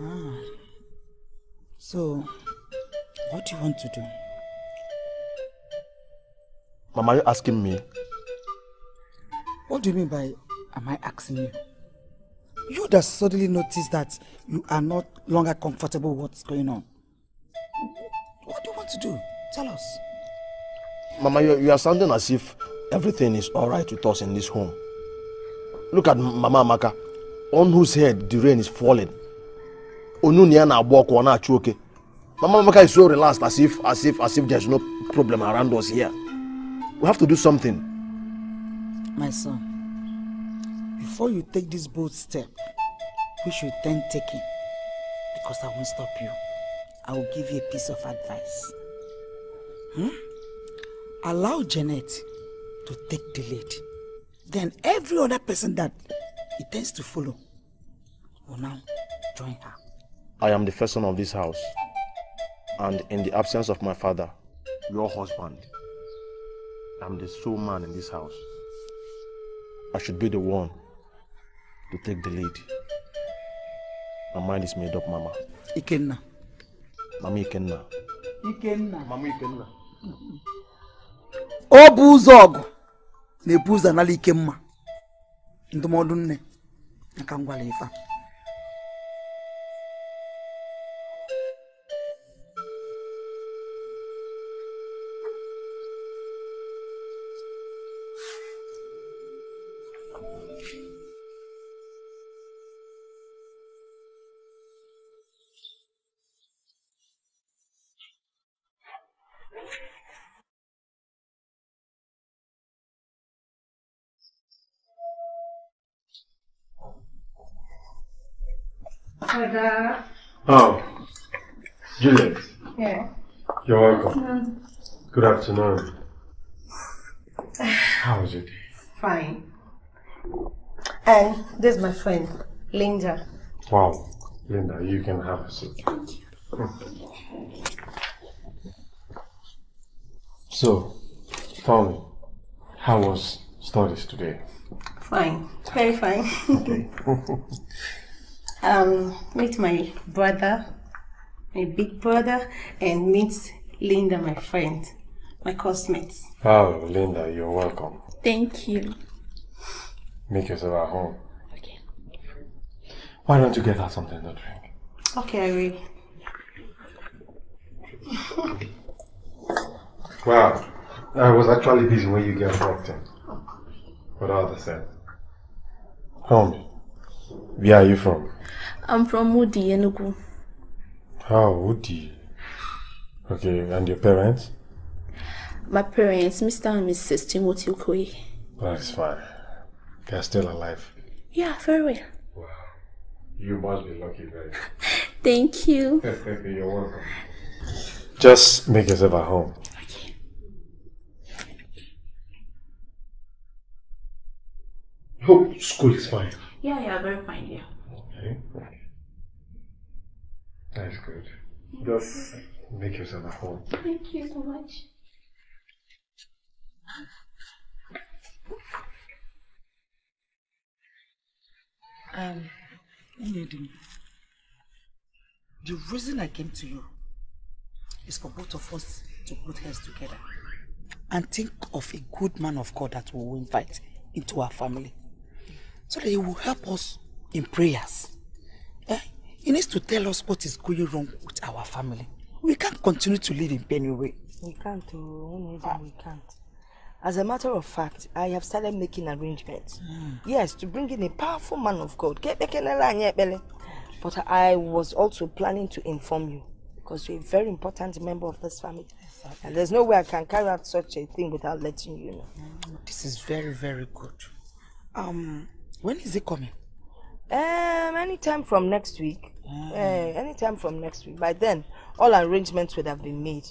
Ah. So, what do you want to do? Mama, are you asking me? What do you mean by am I asking you? You that suddenly notice that you are not longer comfortable with what's going on. What do you want to do? Tell us. Mama, you, you are sounding as if everything is alright with us in this home. Look at Mama Amaka, on whose head the rain is falling. Onunia na agba ọkụ ọ na-achụ. Mama Amaka is so relaxed as if as if as if there's no problem around us here. We have to do something. My son, before you take this bold step, which you then take it, because I won't stop you, I will give you a piece of advice. Hmm? Allow Janet to take the lead. Then every other person that he tends to follow will now join her. I am the first son of this house. And in the absence of my father, your husband, I'm the sole man in this house. I should be the one to take the lead. My mind is made up, Mama. Ikenna. Mama Ikenna. Ikenna. Mama Ikenna. ọ bụ ụzọ ọgụ na-ebu ụzọ anala ike mma ndụmọdụ nne aka ngwala ife a. Oh, Juliet, Yeah. you're welcome. Good afternoon. How was your day? Fine. And this is my friend, Linda. Wow, Linda, you can have a seat. So, tell me, how was studies today? Fine. Very fine. Okay. <laughs> um, meet my brother, my big brother, and meet Linda, my friend, my classmates. oh, Linda, you're welcome. Thank you. Make yourself at home. Okay. Why don't you get her something to drink? Okay, I will. Wow, I was actually busy when you girls walked in. What other said? Tell me, where are you from? I'm from Mudi, Enugu. How would you? Okay, and your parents? My parents, Mr. and Mrs. Timothy Okoye. That's fine. They're still alive. Yeah, very well. Wow. You must be lucky, very. <laughs> Thank you. <laughs> You're welcome. Just make yourself at home. Okay. Hope school is fine. Yeah, yeah, very fine, yeah. Okay. That's good. Just make yourself at home. Thank you so much. Um, Nyedin, the reason I came to you is for both of us to put heads together and think of a good man of God that we will invite into our family so that he will help us in prayers. Eh? He needs to tell us what is going wrong with our family. We can't continue to live in pain. We can't, oh, we can't. As a matter of fact, I have started making arrangements. Yes, to bring in a powerful man of God. But I was also planning to inform you because you're a very important member of this family. And there's no way I can carry out such a thing without letting you know. This is very, very good. Um, when is he coming? Um, anytime from next week. Uh, anytime from next week. By then, all arrangements would have been made.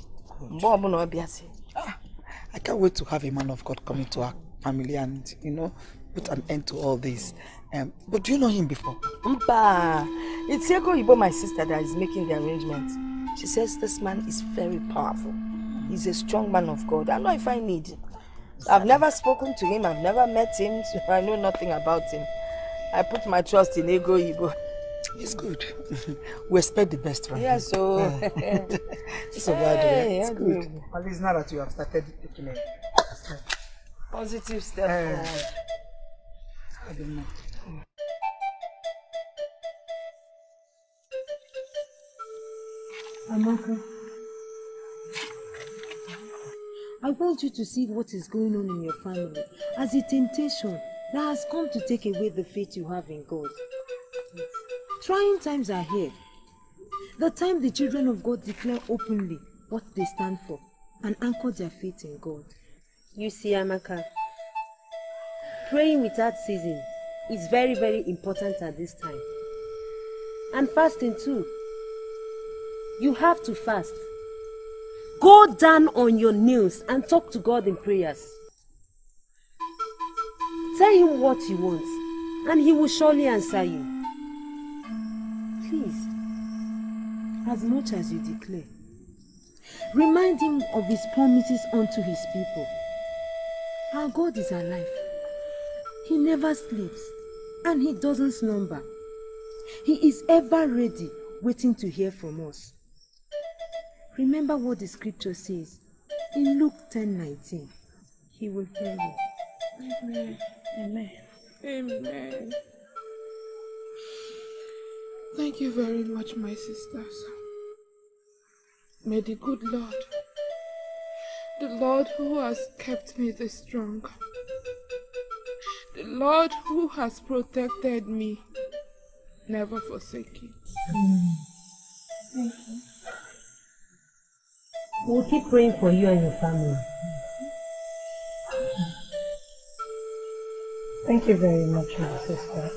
I can't wait to have a man of God coming to our family and, you know, put an end to all this. Um, but do you know him before? Mpa, it's Ego Ibo, my sister, that is making the arrangements. She says this man is very powerful. He's a strong man of God. I know if I need. I've never spoken to him. I've never met him. So <laughs> I know nothing about him. I put my trust in Ego Ibo. It's good. <laughs> we expect the best from Yeah, him. so- <laughs> it's a bad Hey, It's yeah, good. good. At least now that you have started taking a step. Positive step Eh. forward. I don't know. Amaka, I want you to see what is going on in your family as a temptation that has come to take away the faith you have in God. Trying times are here. The time the children of God declare openly what they stand for and anchor their faith in God. You see, Amaka, praying without ceasing is very, very important at this time. And fasting too. You have to fast. Go down on your knees and talk to God in prayers. Tell him what you want, and he will surely answer you. Please, as much as you declare, remind him of his promises unto his people. Our God is alive. He never sleeps and he doesn't slumber. He is ever ready, waiting to hear from us. Remember what the scripture says in Luke 10:19. He will hear you. Amen. Amen. Amen. Thank you very much, my sisters. May the good Lord, the Lord who has kept me this strong, the Lord who has protected me, never forsake you. Thank you. We'll keep praying for you and your family. Thank you very much, my sister.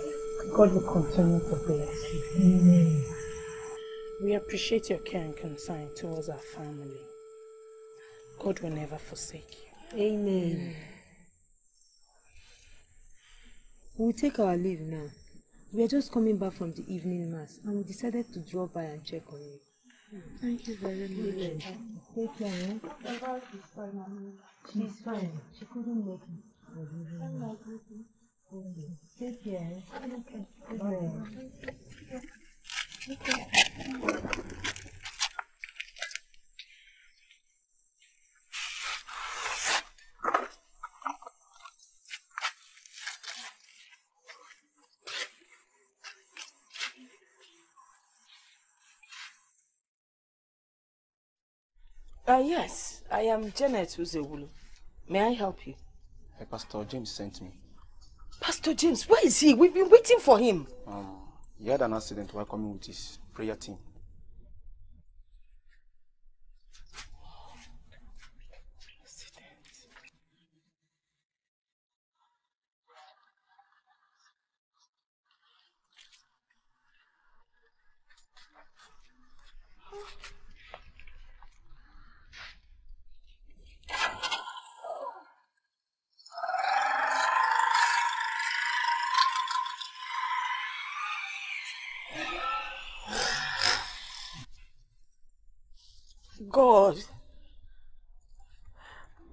God will continue to bless you. We appreciate your care and concern towards our family. God will never forsake you. Amen. We'll take our leave now. We are just coming back from the evening mass and we decided to drop by and check on you. Thank you very much. Take care. eh? She's fine. She couldn't make it. Take care. Okay. Bye. Uh, yes, I am Janet Uzewulu. May I help you? Hey, Pastor James sent me. Pastor James, where is he? We've been waiting for him. Um, he had an accident while coming with his prayer team. God.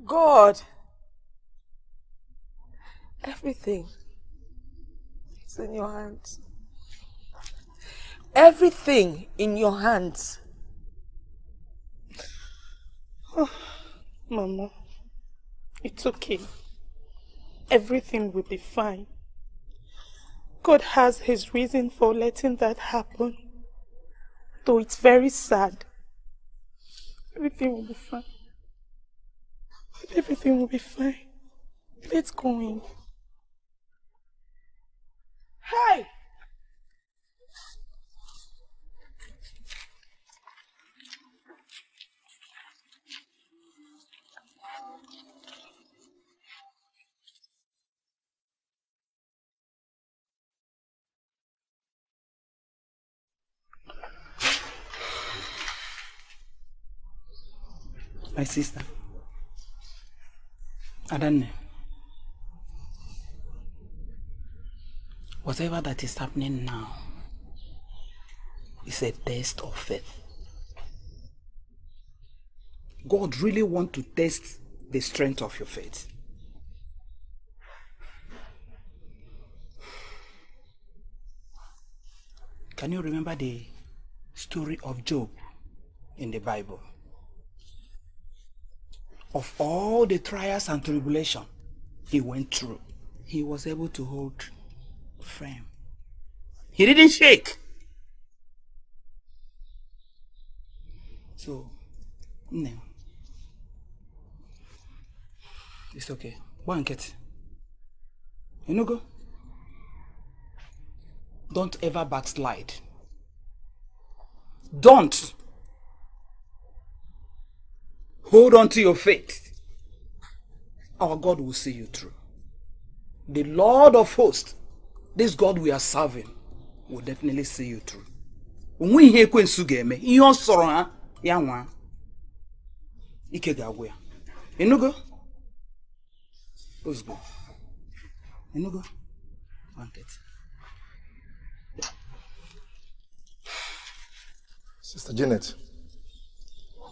God. Everything is in your hands. Everything in your hands. Oh, Mama, it's okay. Everything will be fine. God has his reason for letting that happen. Though it's very sad. Everything will be fine. Everything will be fine. Let's go in. Hey! My sister. Adanne. Whatever that is happening now is a test of faith. God really wants to test the strength of your faith. Can you remember the story of Job in the Bible? Of all the trials and tribulation he went through, he was able to hold firm. He didn't shake. So, no. It's okay. Blanket. You know go? Don't ever backslide. Don't. Hold on to your faith. Our God will see you through. The Lord of hosts, this God we are serving, will definitely see you through. onwe ihe ekwensu ga-eme ihe ọ sọ̀rọ̀ ha ya nwa ike ga-agwụ ya ịnụgo ozugbo ịnụgo. Sister Janet,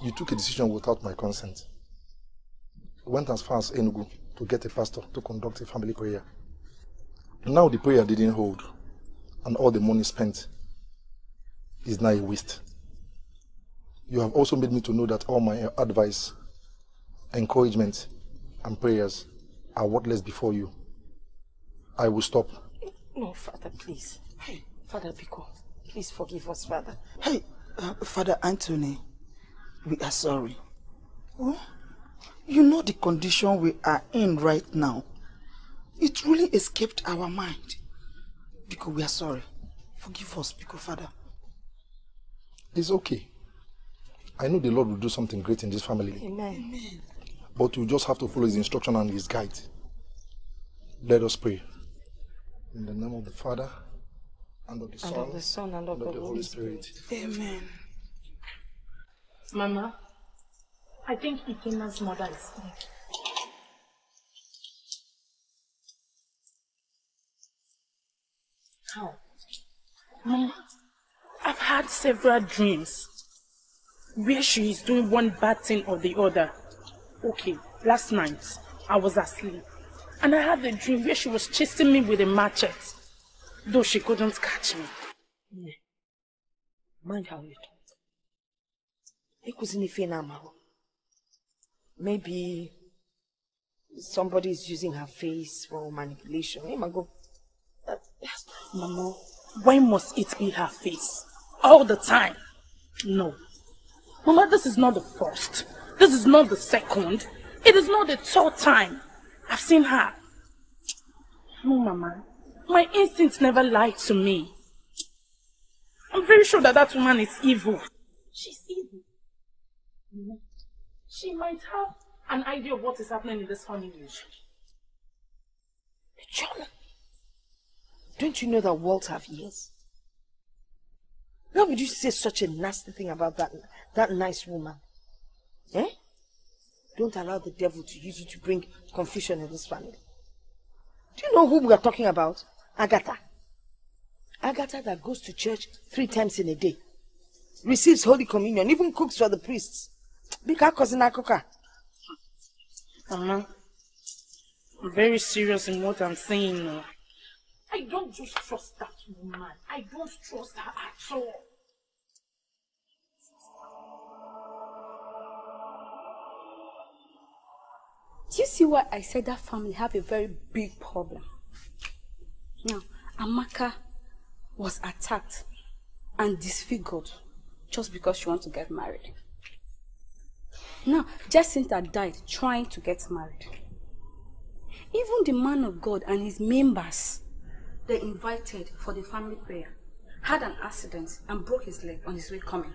you took a decision without my consent. You went as far as Enugu to get a pastor to conduct a family prayer. Now the prayer didn't hold, and all the money spent is now a waste. You have also made me to know that all my advice, encouragement, and prayers are worthless before you. I will stop. No, Father, please. Hey, Father Biko, please forgive us, Father. Hey, uh, Father Anthony, we are sorry. Oh, you know the condition we are in right now. It really escaped our mind. Because we are sorry. Forgive us, Biko, Father. It's okay. I know the Lord will do something great in this family. Amen. Amen. But we just have to follow his instruction and his guide. Let us pray. In the name of the Father, and of the Son, And of the Son, and of, and the, Holy Spirit. Amen. Mama, I think Ikenna's mother is here. How? Mama, I've had several dreams where she is doing one bad thing or the other. Okay, last night I was asleep and I had a dream where she was chasing me with a machete, though she couldn't catch me. Mind how you talk. Ekuzi n'ife na-amahụ. Maybe somebody is using her face for manipulation. Hey, go. Mama, why must it be her face? All the time? No. Mama, this is not the first. This is not the second. It is not the third time. I've seen her. No, Mama. My instincts never lied to me. I'm very sure that that woman is evil. She's evil. She might have an idea of what is happening in this family. John, don't you know that walls have ears? How would you say such a nasty thing about that, that nice woman? Eh? Don't allow the devil to use you to bring confusion in this family. Do you know who we are talking about? Agatha. Agatha that goes to church three times in a day, receives Holy Communion, even cooks for the priests. Bika cousin Akoka. Mama, I'm very serious in what I'm saying now. I don't just trust that woman. I don't trust her at all. Do you see why I said that family have a very big problem? Now, Amaka was attacked and disfigured just because she wants to get married. Now, Jacinta died trying to get married. Even the man of God and his members they invited for the family prayer had an accident and broke his leg on his way coming.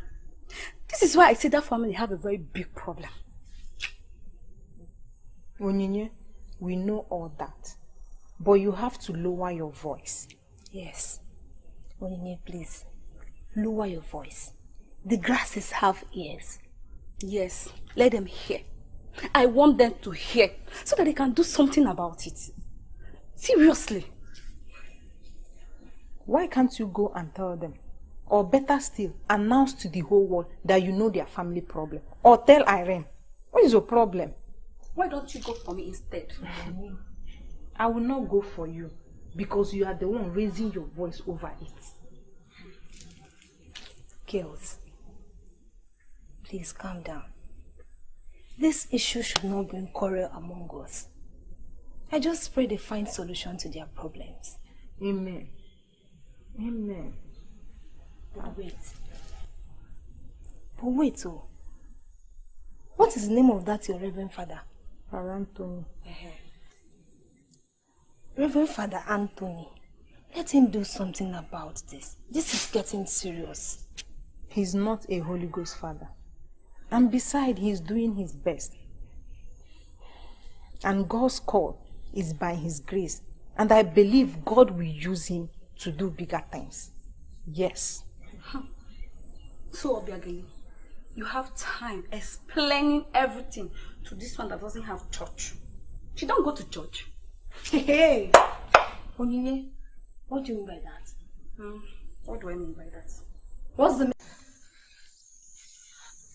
This is why I say that family have a very big problem. Onyinye, we know all that. But you have to lower your voice. Yes. Onyinye, please. Lower your voice. The grasses have ears. Yes, let them hear. I want them to hear so that they can do something about it. Seriously. Why can't you go and tell them? Or better still, announce to the whole world that you know their family problem. Or tell Irene. What is your problem? Why don't you go for me instead? I will not go for you because you are the one raising your voice over it. Girls, please calm down. This issue should not bring quarrel among us. I just pray they find solution to their problems. Amen. Amen. But wait. But wait, oh. What is the name of that your Reverend Father? Father Anthony. Uh-huh. Reverend Father Anthony. Let him do something about this. This is getting serious. He's not a Holy Ghost father. And beside, he's doing his best. And God's call is by his grace. And I believe God will use him to do bigger things. Yes. So, Obiageli, you have time explaining everything to this one that doesn't have church. She don't go to church. Hey, Onyinye, what do you mean by that? Hmm, what do I mean by that? What's the...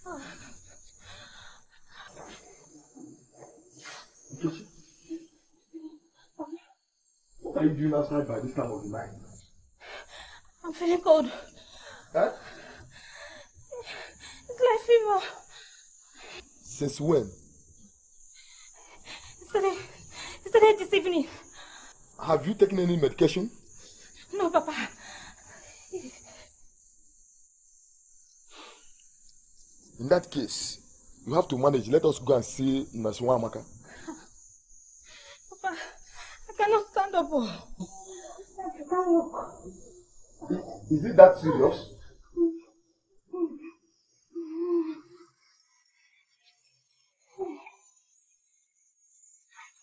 What are you doing outside by this time of the night? I'm feeling cold. Huh? It's like fever. Since when? Yesterday, yesterday this evening. Have you taken any medication? No, Papa. In that case, you have to manage. Let us go and see Nurse Wamaka. Papa, cannot stand up. I can't walk. Is it that serious?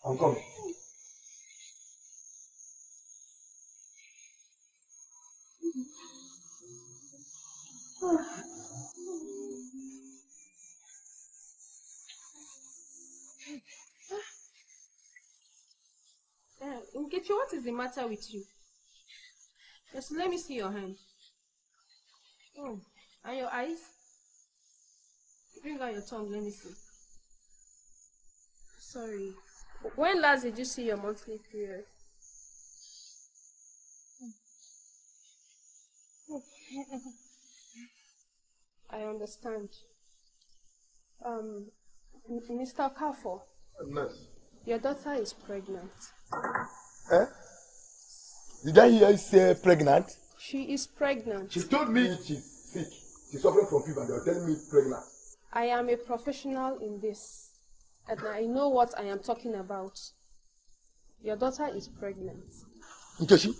I'm coming. What is the matter with you? Yes, let me see your hand. Oh, and your eyes? Bring out your tongue, let me see. Sorry. When last did you see your monthly period? I understand. Um, Mr. Kafo, Nurse. your daughter is pregnant. Eh? Did I hear you say pregnant? She is pregnant. She told me she's sick. She's suffering from fever. They are telling me pregnant. I am a professional in this, and I know what I am talking about. Your daughter is pregnant. Nkechi,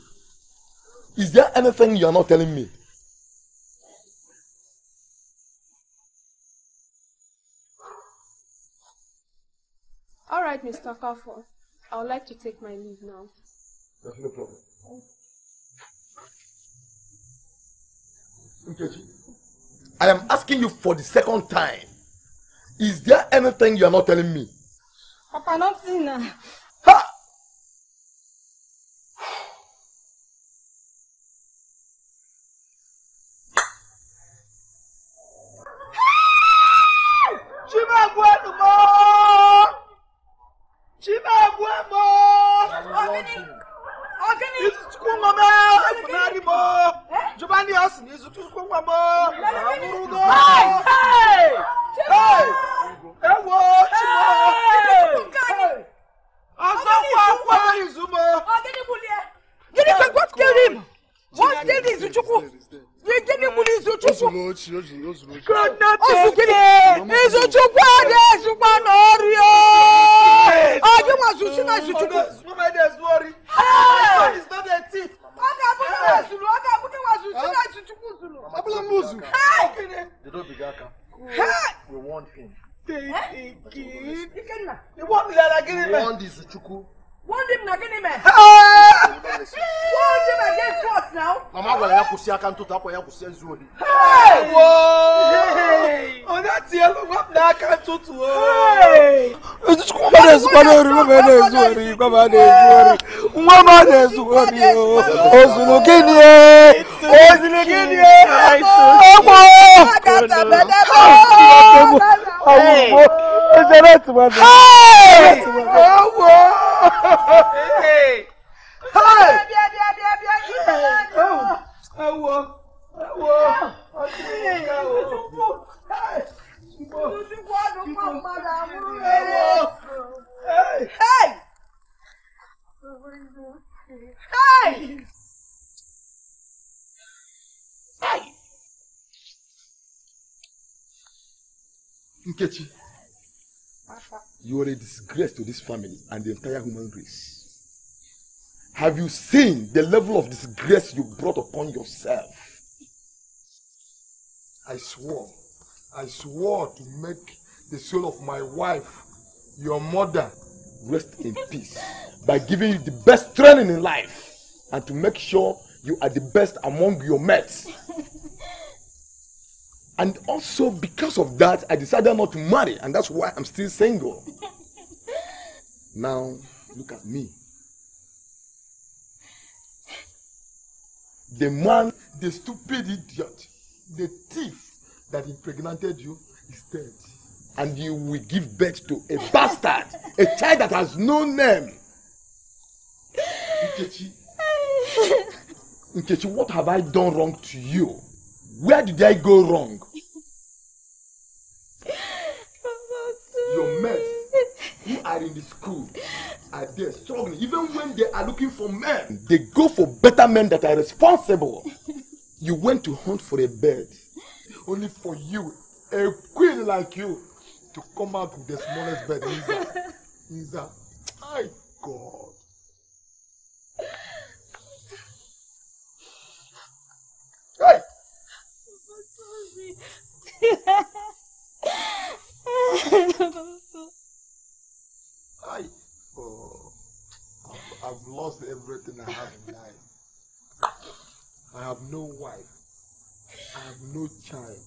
is there anything you are not telling me? All right, Mr. Kafo. I would like to take my leave now. That's no problem. Nkechi, I am asking you for the second time. Is there anything you are not telling me? Papa, nothing na-ezu ori, disgrace you brought upon yourself? I swore, I swore to make the soul of my wife, your mother, Rest in <laughs> peace by giving you the best training in life and to make sure you are the best among your mates. <laughs> And also because of that, I decided not to marry, and that's why I'm still single. <laughs> Now, look at me. The man, the stupid idiot, the thief that impregnated you is dead. And you will give birth to a bastard, a child that has no name. Nkechi, Nkechi, what have I done wrong to you? Where did I go wrong? Your mates who are in the school are there struggling. Even when they are looking for men, they go for better men that are responsible. You went to hunt for a bed. only for you, a queen like you, to come out with the smallest bed. Nza, Nza, my God. Hey! I, <laughs> oh, I've, I've lost everything I have in life. I have no wife. I have no child.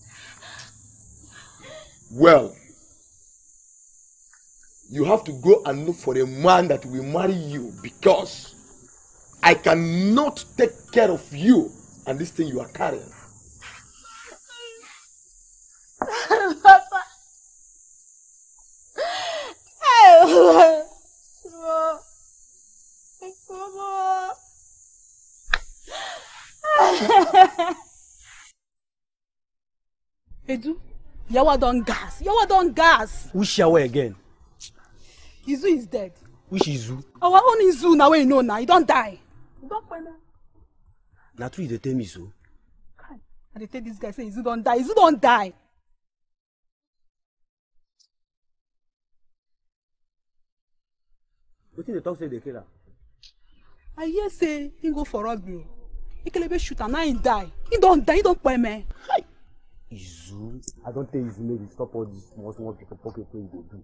Well, you have to go and look for a man that will marry you because I cannot take care of you and this thing you are carrying. Papa. Hey, Mama. Mama. Edu, Yawa don gas. Yawa don gas. Which shower again? Izu is dead. Which Izu? Our own Izu na wey you know na, he don die. He don kpai na. True you dey tell me so. I dey tell this guy say Izu don die. Izu don die. Wetin dey talk say dey kill am? I hear say he go for rugby o. Ikelebe shoot am na him die. He don die, he don kpai me. Izu, I don tell Izu make he stop all this small small pikin pocket wey he dey do.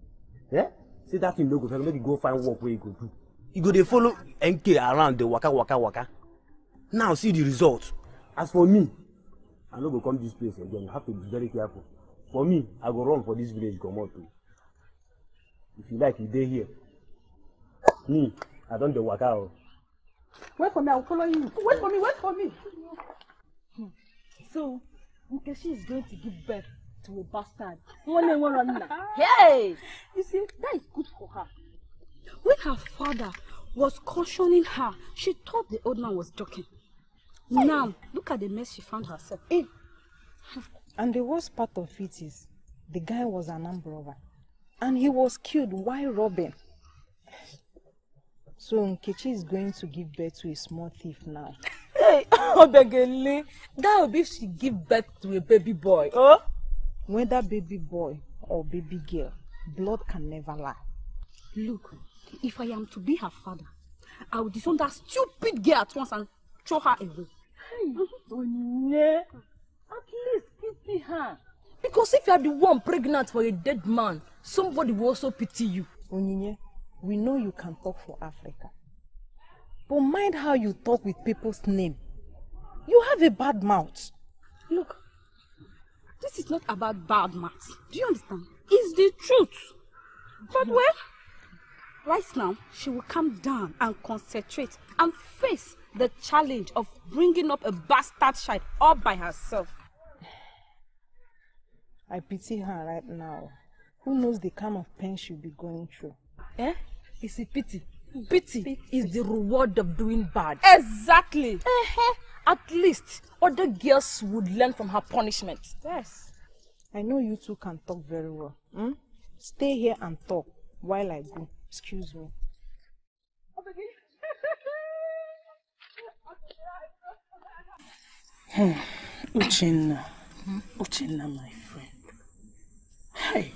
Eh? Say that thing no go make he go find work wey he go do. He go dey follow NK around dey waka waka waka. Now see the result. As for me, I no go come this place again. You have to be very careful. For me, I go run for this village comot o. If you like, you dey here. Me, I don dey waka o. Wait for me, I will follow you. Wait for me, wait for me. Hmm. So, Nkechi is going to give birth to a bastard. One name, one runner. Hey! You see, that is good for her. When her father was cautioning her, she thought the old man was joking. Now, look at the mess she found herself in. And the worst part of it is, the guy was an armed robber. And he was killed while robbing. So Nkechi is going to give birth to a small thief now. Hey, <laughs> Obegele, that would be if she give birth to a baby boy. Oh? Whether baby boy or baby girl, blood can never lie. Look, if I am to be her father, I will disown that stupid girl at once and throw her away. Onye, at least pity her. Because if you are the one pregnant for a dead man, somebody will also pity you. Onyinye, we know you can talk for Africa. But mind how you talk with people's name. You have a bad mouth. Look, this is not about bad mouth. Do you understand? It's the truth. But well, right now, she will calm down and concentrate and face the challenge of bringing up a bastard child all by herself. <sighs> I pity her right now. Who knows the kind of pain she'll be going through? Eh? It's a pity. Pity, is the reward of doing bad. Exactly. Uh-huh. At least other girls would learn from her punishment. Yes. I know you two can talk very well. Hmm? Stay here and talk while I go. Excuse me. Hmm. Uchenna. Uchenna, my friend. Hey.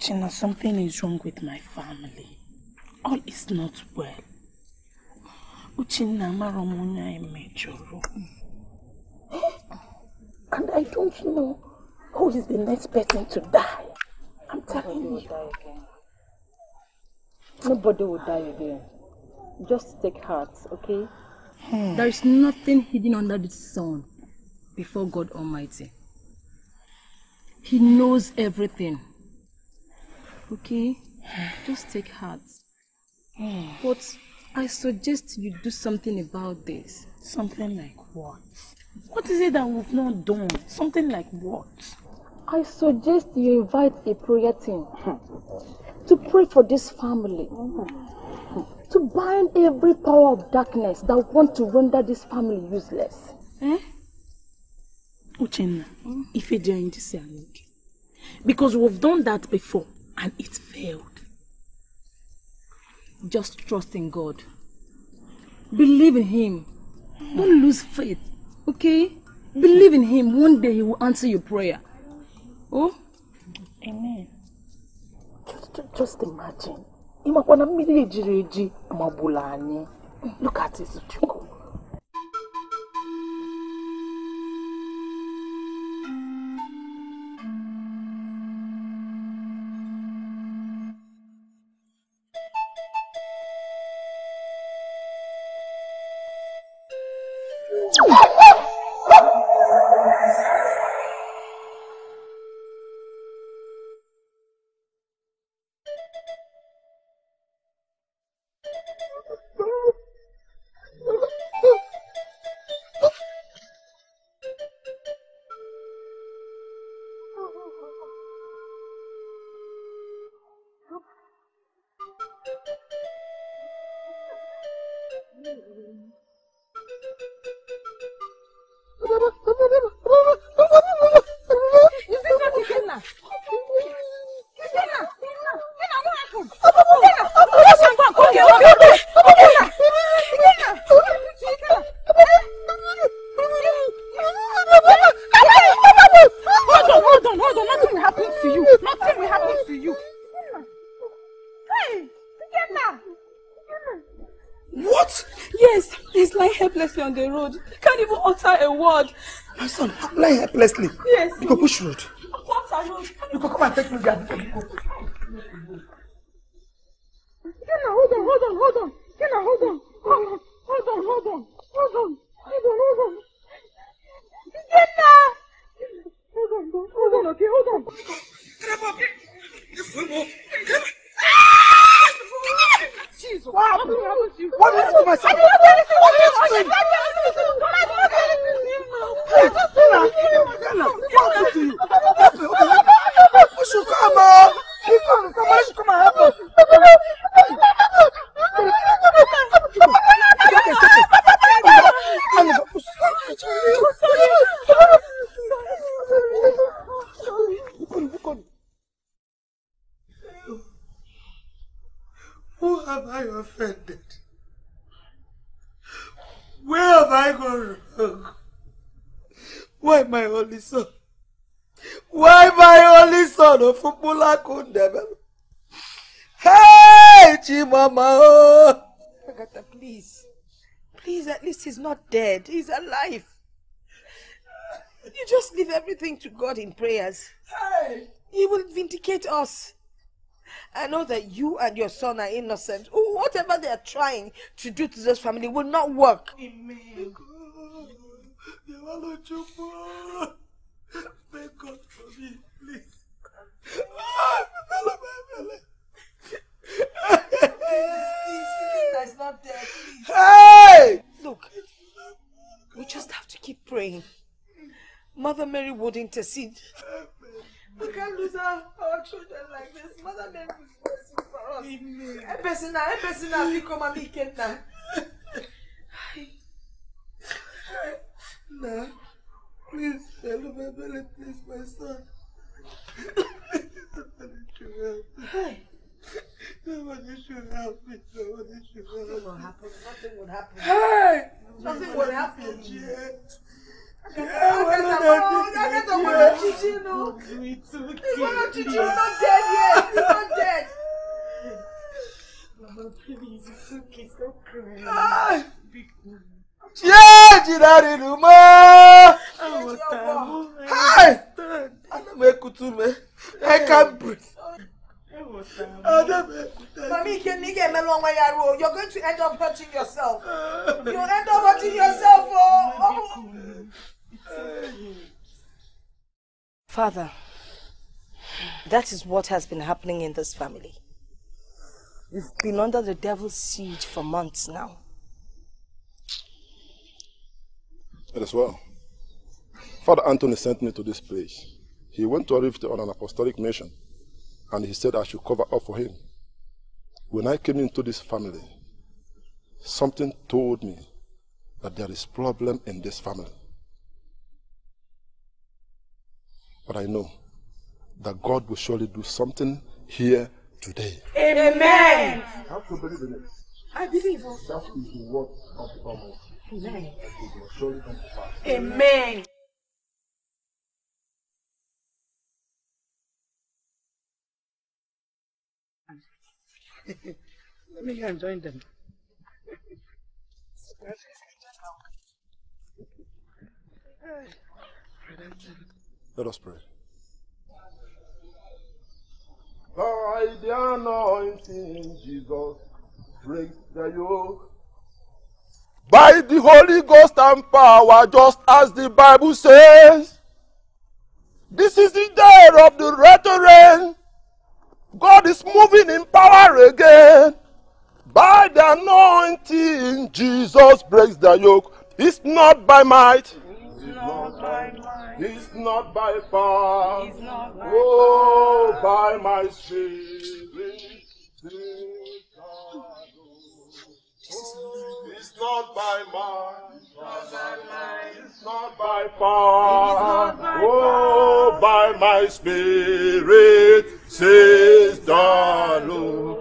Uchenna, something is wrong with my family. All is not well. Uchenna, Maramunya Emejoro. And I don't know who is the next person to die. I'm telling you. Nobody will die again. Just take heart, okay? Hmm. There is nothing hidden under the sun before God Almighty. He knows everything. Okay? Just take heart. But I suggest you do something about this. Something like what? What is it that we've not done? Something like what? I suggest you invite a prayer team <laughs> to pray for this family. To bind every power of darkness that want to render this family useless. Eh? Uchenna, if you're doing this, because we've done that before and it failed. Just trust in God. Believe in Him. Don't lose faith, okay? Believe in Him. One day He will answer your prayer. Oh? Amen. Just, just imagine. Ịmakwa na mmiri ejiri eji magbula anyị. Look at this. Word. My son, lying helplessly. Yes. You go push road. Utter road. You go come and take me there. You go. Kenna, hold on, hold on, hold on. Kenna, hold on. Hold on, hold on, hold on. Hold on, hold on, hold on. Kenna! Hold on, hold on, okay, hold on. Jesus, what happened? What happened to you? What happened to my son? What What happened to you? What happened? You should come on. You come, come on, you should come and help us. Okay, stop it. Who have I offended? Where have I gone wrong? Why my only son? Why my only son of Fumula Kundebe? Hey, Chimama! Oh. Agatha, please. Please, at least he's not dead. He's alive. You just leave everything to God in prayers. Hey! He will vindicate us. I know that you and your son are innocent. Whatever they are trying to do to this family will not work. Amen. Beg God for me, please. That's not dead, please. Hey! Look, we just have to keep praying. Mother Mary would intercede. We can't lose our, our children like this. Mother Mary is mercy for us. Amen. A person now, a person now, become a weekend now. Nah, please, hello, my belly, please, my son. Help me. Nobody should help me. Nobody should help me. Nothing will happen. Nothing will happen. Hey! Nothing will happen. Yet. Yeah, Jirari Ruma! Hi! I'm a kutume. I can't breathe. Adam Mami, you can get melon where you roll. You're going to end up hurting yourself. <laughs> You'll end up hurting yourself. Oh, oh. Father, that is what has been happening in this family. We've been under the devil's siege for months now. It is well. Father Anthony sent me to this place. He went to Rift on an apostolic mission, and he said I should cover up for him. When I came into this family, something told me that there is problem in this family. But I know that God will surely do something here today. Amen. I have to believe in it. I believe also. That is the word of the Almighty. Amen. It will surely come to pass. Amen. Let me go and join them. Let us pray. By the anointing, Jesus breaks the yoke. By the Holy Ghost and power, just as the Bible says. This is the day of the return. God is moving in power again. By the anointing, Jesus breaks the yoke. It's not by might. It's not by might. Power. Oh, by my spirit. It's not by might. It's not by power. Oh, by my spirit, says the Lord.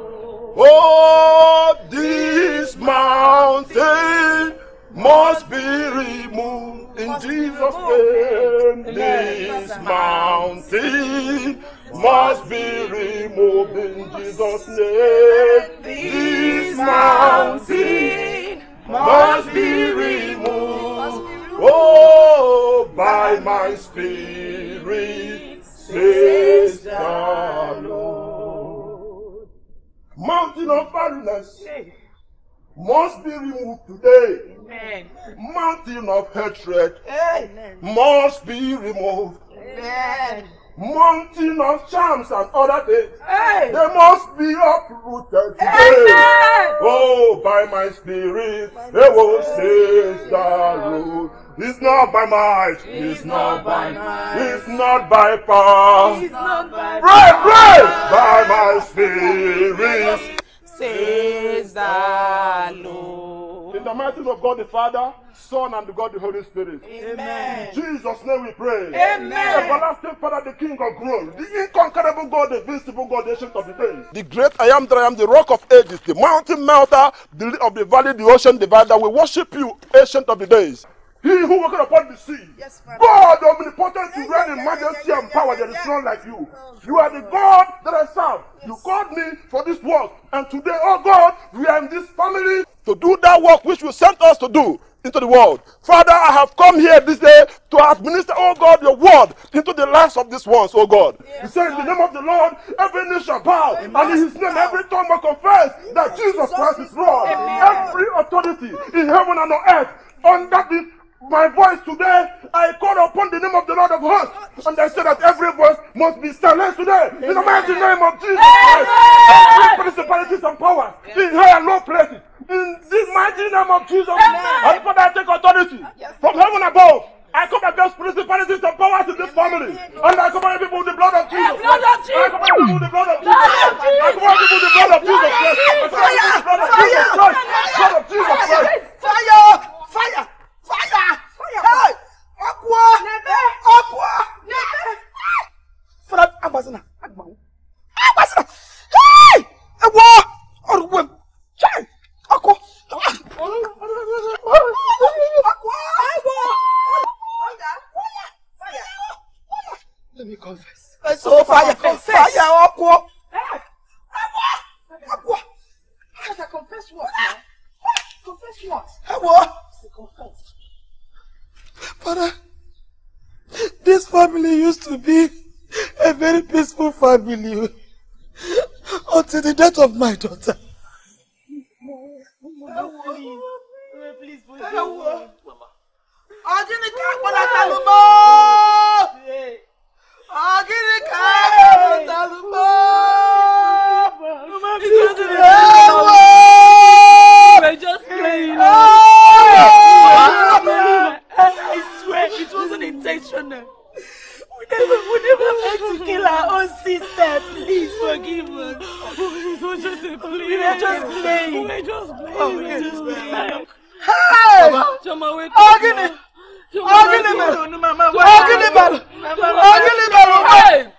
Oh, this mountain must be removed in Jesus' name. This mountain must be removed in Jesus' name. This mountain must be removed. Oh, by my spirit, says the Lord. Mountain of barrenness must be removed today. Amen. Mountain of hatred Amen. must be removed. Amen. Mountain of charms and other things, Hey. they must be uprooted today. Amen. Oh, by my spirit, they will say the Lord. It's not by might, it's not by might, it's not by power. It's not by Pray, pray, by my spirit. Says the Lord. In the mighty name of God the Father, Son, and God the Holy Spirit. Amen. In Jesus' name we pray. Amen. Everlasting Father, the King of glory, the incomparable God, the invincible God, the ancient of the days. The great I am that I am, the rock of ages, the mountain melter, the of the valley, the ocean divider. We worship you, ancient of the days. He who walked upon the sea. Yes, God omnipotent, you reign in majesty and power. There is none like you. You are the God that I serve. You called me for this work. And today, oh God, we are in this family to do that work which you sent us to do into the world. Father, I have come here this day to administer, oh God, your word into the lives of these ones, oh God. you say in the name of the Lord, every knee shall bow, and in his name every tongue will confess that Jesus Christ is Lord. Every authority in heaven and on earth under the my voice today, I call upon the name of the Lord of hosts, and I say that every voice must be silenced today in the mighty name of Jesus Christ. Every principalities and powers in high and low places, in the mighty name of Jesus, and Father, I take authority from heaven above. I come against principalities and powers in this family, and I cover people with the blood of Jesus. Blood of I cover people with the blood of Jesus. I cover people with the blood of Jesus Christ. I cover people with the blood of Jesus Christ. Blood of Jesus Christ. Fire! Fire! Fire! Fire! Hey! Ọkùọ́! Nẹ̀bẹ́! Ọkùọ́! Nẹ̀bẹ́! Fire! agbazina agbawo. Agbazina! Hey! Ẹ̀wọ̀ ọ̀rùwẹ̀ chai ọkọ̀. Ọkùọ́! Ẹ̀wọ̀! Fire! Fire! Let me confess. Ẹ Fire! fire! Fire ọkùọ́! Ẹ̀wọ̀! Ọkùọ́! I confess what? Confess what? Ẹ̀wọ̀! Confess. Father, this family used to be a very peaceful family until the death of my daughter. Please, please, Ọ̀gìnì ká gbọ́dọ̀ tẹ̀lú mọ́. Ọ̀gìnì ká gbọ́dọ̀ tẹ̀lú mọ́. We're just playing. Wasn't intentional. We never, we never meant to kill our own sister. Please forgive us. It was just a play. We were just playing. We were just playing. We were just playing. Hey! Choma, up. Ọ̀gìnì! Ọ̀gìnì bẹ̀rù! Ọ̀gìnì bẹ̀rù! Ọ̀gìnì bẹ̀rù!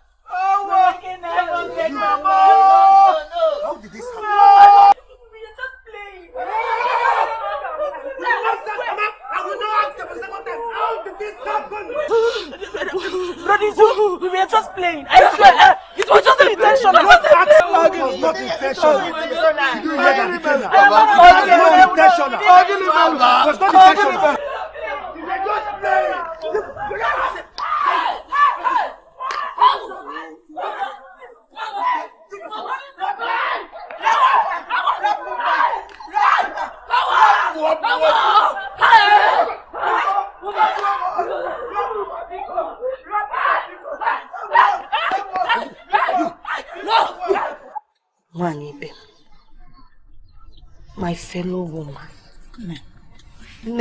Oh, something. Ọwọ́! Making heaven get mama. How did this happen? We are just playing. I will not ask them a second time. How did this happen? Rodizu, we were just playing. I swear, uh, it was just an intention. It was It was not intentional. You didn't hear that, Ikenna. It It was not intentional. It was not intentional. Nwanyị my fellow woman.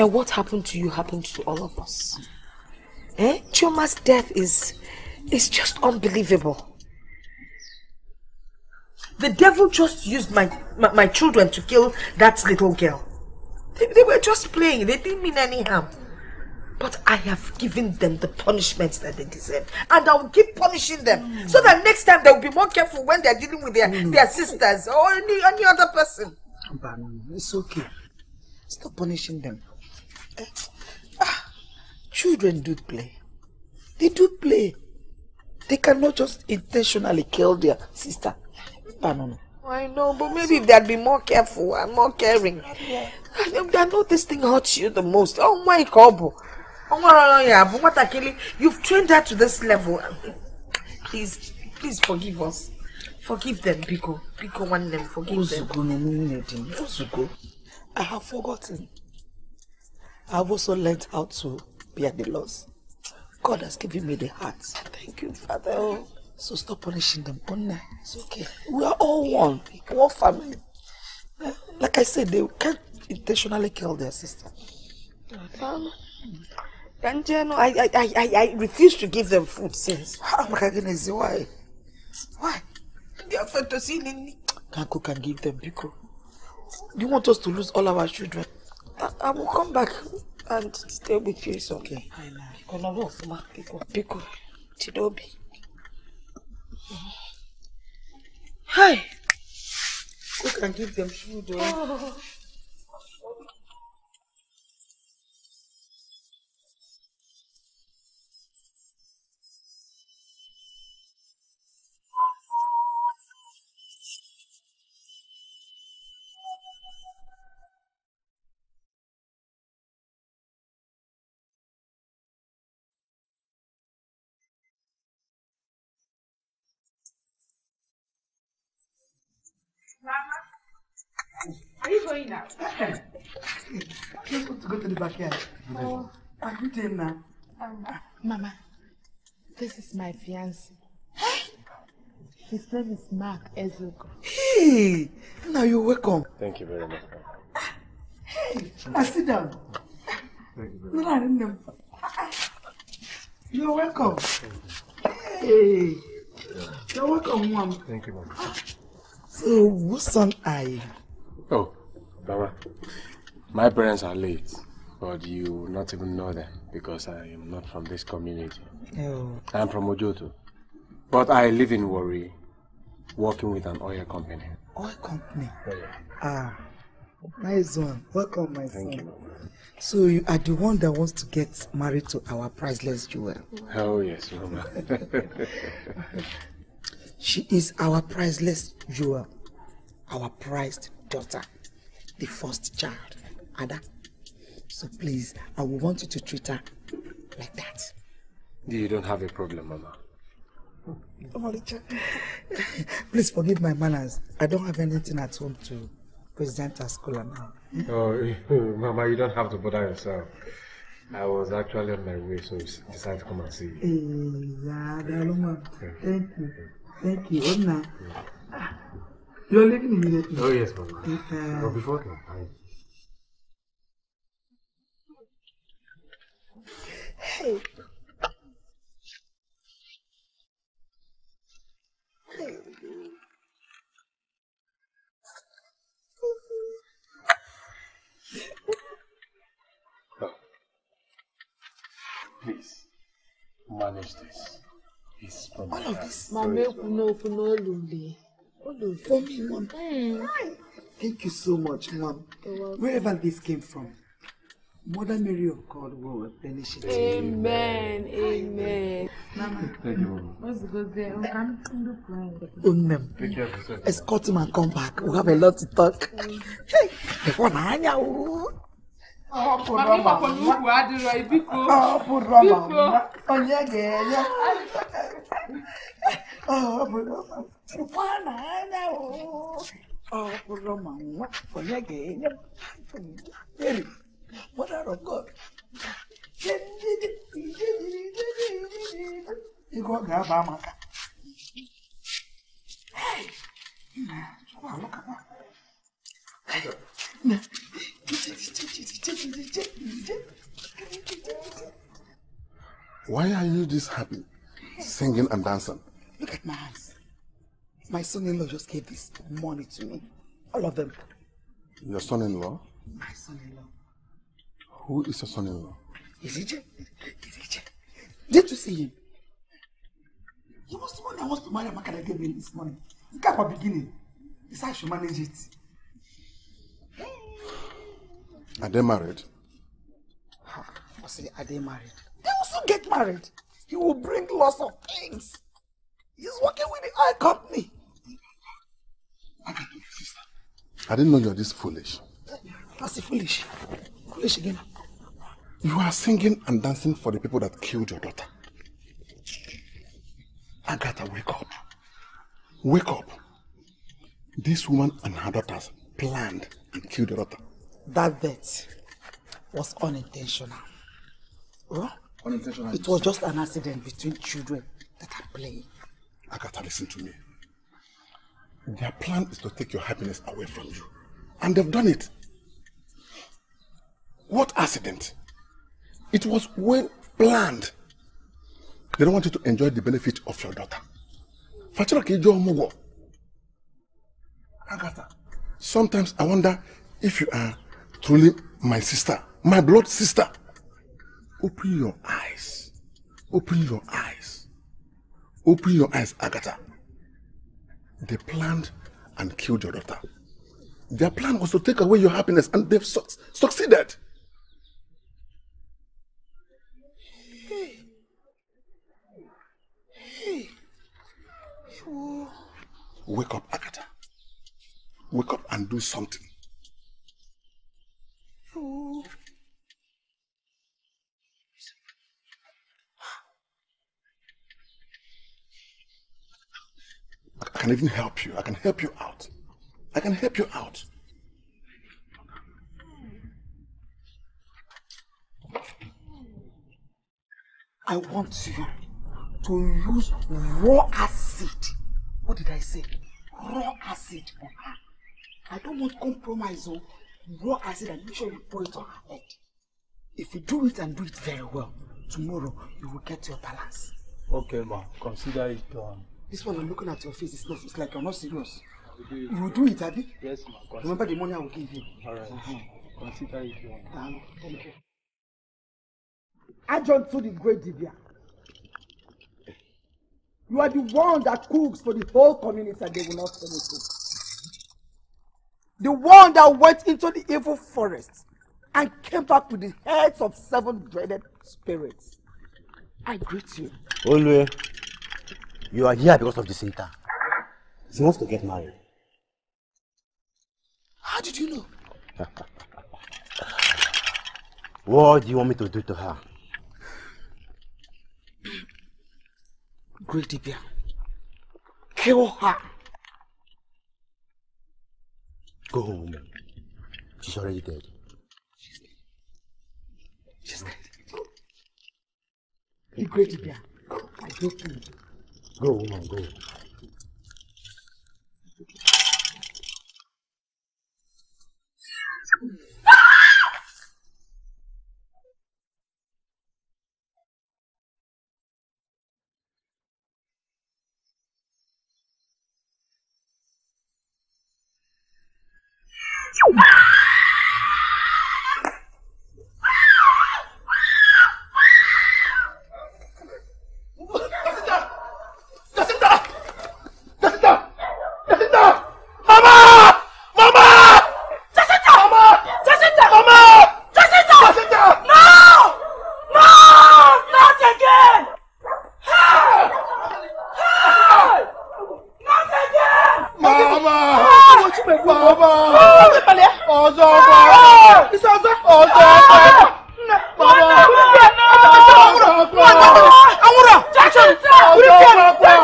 Now, what happened to you happened to all of us. Eh? Chioma's death is is just unbelievable. The devil just used my, my, my children to kill that little girl. They, they were just playing. They didn't mean any harm. But I have given them the punishments that they deserve. And I will keep punishing them. So that next time they will be more careful when they're dealing with their, their sisters or any, any other person. Banu, it's okay. Stop punishing them. Ah, children do play. They do play. They cannot just intentionally kill their sister. Banu. I know, but maybe if they'd be more careful and more caring. I know, I know this thing hurts you the most. Oh my God. You've trained her to this level. Please, please forgive us. Forgive them, Biko. Biko, one them. Forgive them. Ozugo no Ozugo. I have forgotten. I've also learned how to bear the loss. God has given me the heart. Thank you, Father. Oh. So stop punishing them. Onna, it's okay. We are all one. One family. Like I said, they can't intentionally kill their sister. Um, Angelo, I, I, I, I- I refuse to give them food since. How am I gonna say why? Why? They are. Can't cook and give them. Do you want us to lose all our children? I, I will come back and stay with you. It's okay. Pico, no, no, Fuma. Pico. Pico. Chidobi. Hi. Cook and give them food. Oh. Are you going now? Just want to go to the backyard. Oh. I'm with him now. Mama, this is my fiance. His name is Mark Ezuko. Hey, now you're welcome. Thank you very much. Hey, now sit down. No, no, no, no. You're welcome. Hey, you're welcome, mom. Thank you, Mom. So, whose son are you? Oh, Baba, my parents are late, but you not even know them because I am not from this community. Oh, I am from Ojoto, but I live in Warri, working with an oil company. oil company. Ah, nice one. Welcome, my Thank son. you. So you are the one that wants to get married to our priceless jewel. Oh, yes, Mama. <laughs> She is our priceless jewel, our prized daughter, the first child, Ada. So please, I will want you to treat her like that. you don't have a problem, Mama. Please forgive my manners. I don't have anything at home to present at school now. Oh, <laughs> Mama, you don't have to bother yourself. I was actually on my way, so I decided to come and see you. Eh, yeah, Thank you. Thank you. Onna. Ah, You're leaving immediately. Oh, yes, Mama. Uh, But before that, I... Hey. Please, manage this. It's from All of this. Mama, ekwu n'okwu For me, mom. Thank you so much, mom. Wherever this came from, Mother Mary of God will replenish it. Amen. Amen. Mama, Thank you, Mama. what's the good there? Oh. Take care of yourself. Escort him and come back. We have a lot to talk. Hey, ekwa na anya o. Mama, ịgbakọ n'ukwu adịrọ biko. Ọ bụ rọba Biko. nwa. Onye ga-enye. Ọ bụ rọba. Ekwa na anya o. Ọ bụ rọba nwa. Onye ga-enye. Mary, mother of God. Ego ọ ga-aba amaka. Hey! Chukwu alụka nwa. Why are you this happy, singing and dancing? Look at my hands. My son-in-law just gave this money to me. All of them. Your son-in-law? My son-in-law. Who is your son-in-law? Is he Jay? Is he Jay? Did you see him? He was the one that wants to marry Amaka that gave me this money. The guy from beginning. He said I should manage it. Are they married? I say, are they married? They will soon get married. He will bring lots of things. He's working with the oil company. I didn't know you're this foolish. That's the foolish. Foolish again. You are singing and dancing for the people that killed your daughter. Agatha, wake up. Wake up. This woman and her daughters planned and killed your daughter. That vet was unintentional. Well, Unintentional. it was just an accident between children that are playing. Agatha, listen to me. Their plan is to take your happiness away from you. And they've done it. What accident? It was well planned. They don't want you to enjoy the benefit of your daughter. Fachira ije ọmụgwọ. Agatha, sometimes I wonder if you are truly my sister, my blood sister. Open your eyes. Open your eyes. Open your eyes, Agatha. They planned and killed your daughter. Their plan was to take away your happiness and they've su succeeded. Hey. Hey. Oh. Wake up, Agatha. Wake up and do something. Oh. I can even help you. I can help you out. I can help you out. I want you to use raw acid. What did I say? Raw acid on her. I don't want compromise. Oh. Raw acid and make sure you pour it on her head. If you do it and do it very well, tomorrow you will get your balance. Okay, ma. Consider it done. This one I'm looking at your face, it's, not, it's like you're not serious. You will do it, Abby? Yes, ma. Remember the money I will give you. Alright. Mhm. Consider it done. Um, thank you. Adjunct to the great Dibia. You are the one that cooks for the whole community and they will not finish it. The one that went into the evil forest and came back with the heads of seven dreaded spirits. I greet you. Olwe, you are here because of the Jacinta. She wants to get married. How did you know? <laughs> What do you want me to do to her? Great Dibia. Kill her. Go home, woman. She's already dead. She's dead. The great Dibia. I you. Go, woman, go. Jacinta! Jacinta! Jacinta! Mama! Mama! Jacinta! Mama! Jacinta! Mama! Jacinta! Jacinta! No! No! Not again! Hey! Hey! Not again! Mama! Hey! Mama! Ọzọ ọkwa! Ọzọ ọkwa! Mama! Anwụrụ! Anwụrụ! Jacinta! Jacinta!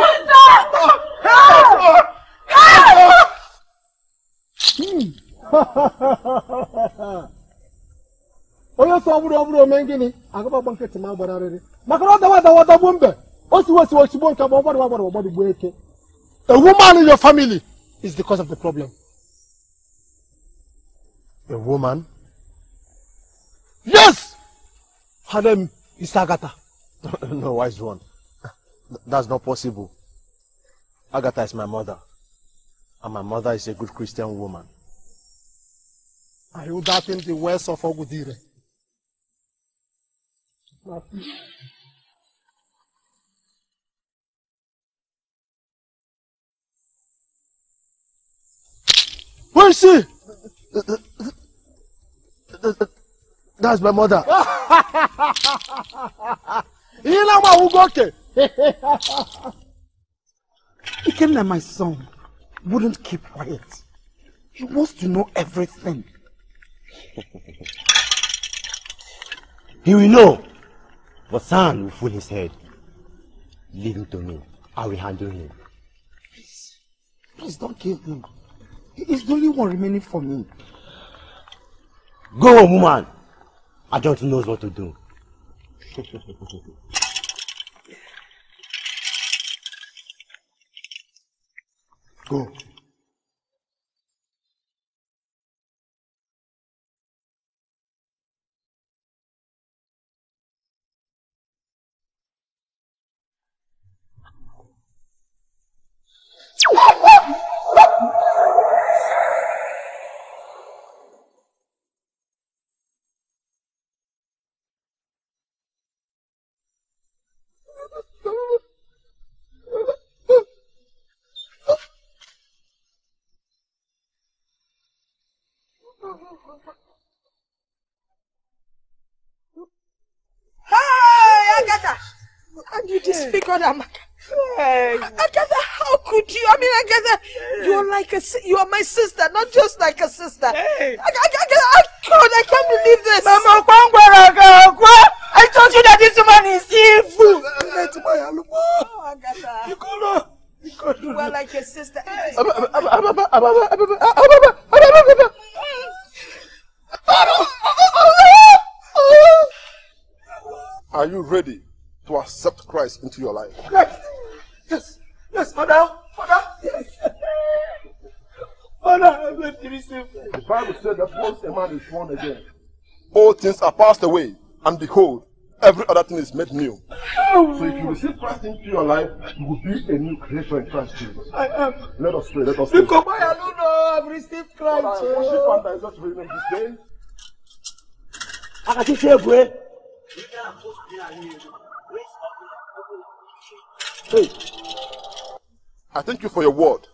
onye sọ ọbụrụ ọbụrụ ome gịnị agụbagba nkịtị ma gbararịrị maka na ọ dawa dawa dagbuo mbe o siwe siwe ochigbo nke ma ọgbara gbara ọgbara gbuo eke a woman in your family is the cause of the problem A woman? yes her name is Agatha no, wise one. That's not possible. Agatha is my mother. And my mother is a good Christian woman. are you doubting the words of Ogudire Where is she? That's my mother. ihe na-agba awụgo oke Ikenna, my son, wouldn't keep quiet. He wants to know everything. He will know. But son will fool his head. Leave him to me. I will handle him. Please don't kill him. He is the only one remaining for me. Go woman. Adult knows what to do. Go. Hey, Agatha! And you disfigured Amaka. Hey. Agatha, how could you? I mean, Agatha, you're like a, you are my sister, not just like a sister. Hey. Agatha, I can't, I can't believe this. Mama, I told you that this woman is evil. Oh, Agatha. You gonna, you were like a sister. Are you ready to accept Christ into your life? Yes, yes, yes, Father! madam, yes. Father, I'm going to receive. The Bible said that once a man is born again, all things are passed away, and behold, every other thing is made new. So if you receive Christ into your life, you will be a new creation in Christ Jesus. I am. Let us pray. Let us pray. Because I don't know, I've received Christ. Father, worship and your name this day. Akati Shebwe. Hey, I thank you for your word.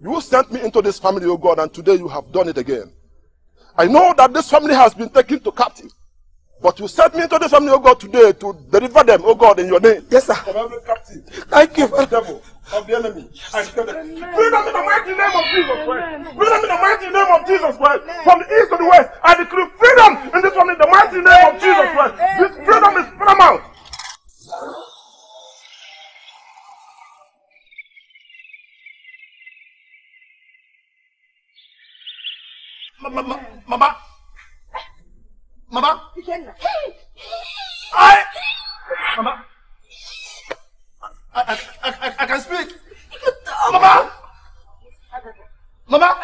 You sent me into this family, O God, and today you have done it again. I know that this family has been taken to captive, but you sent me into this family, O God, today to deliver them, O God, in your name. Yes, sir. From every captive. Thank you, devil, of the enemy. I tell them, freedom in the mighty name of Jesus Christ. Freedom in the mighty name of Jesus Christ. From the east to the west, I decree freedom in this family, in the mighty name of Jesus Christ. This freedom is paramount. Mama, mama, mama, I, mama, I, I, I, I can speak. Mama, mama,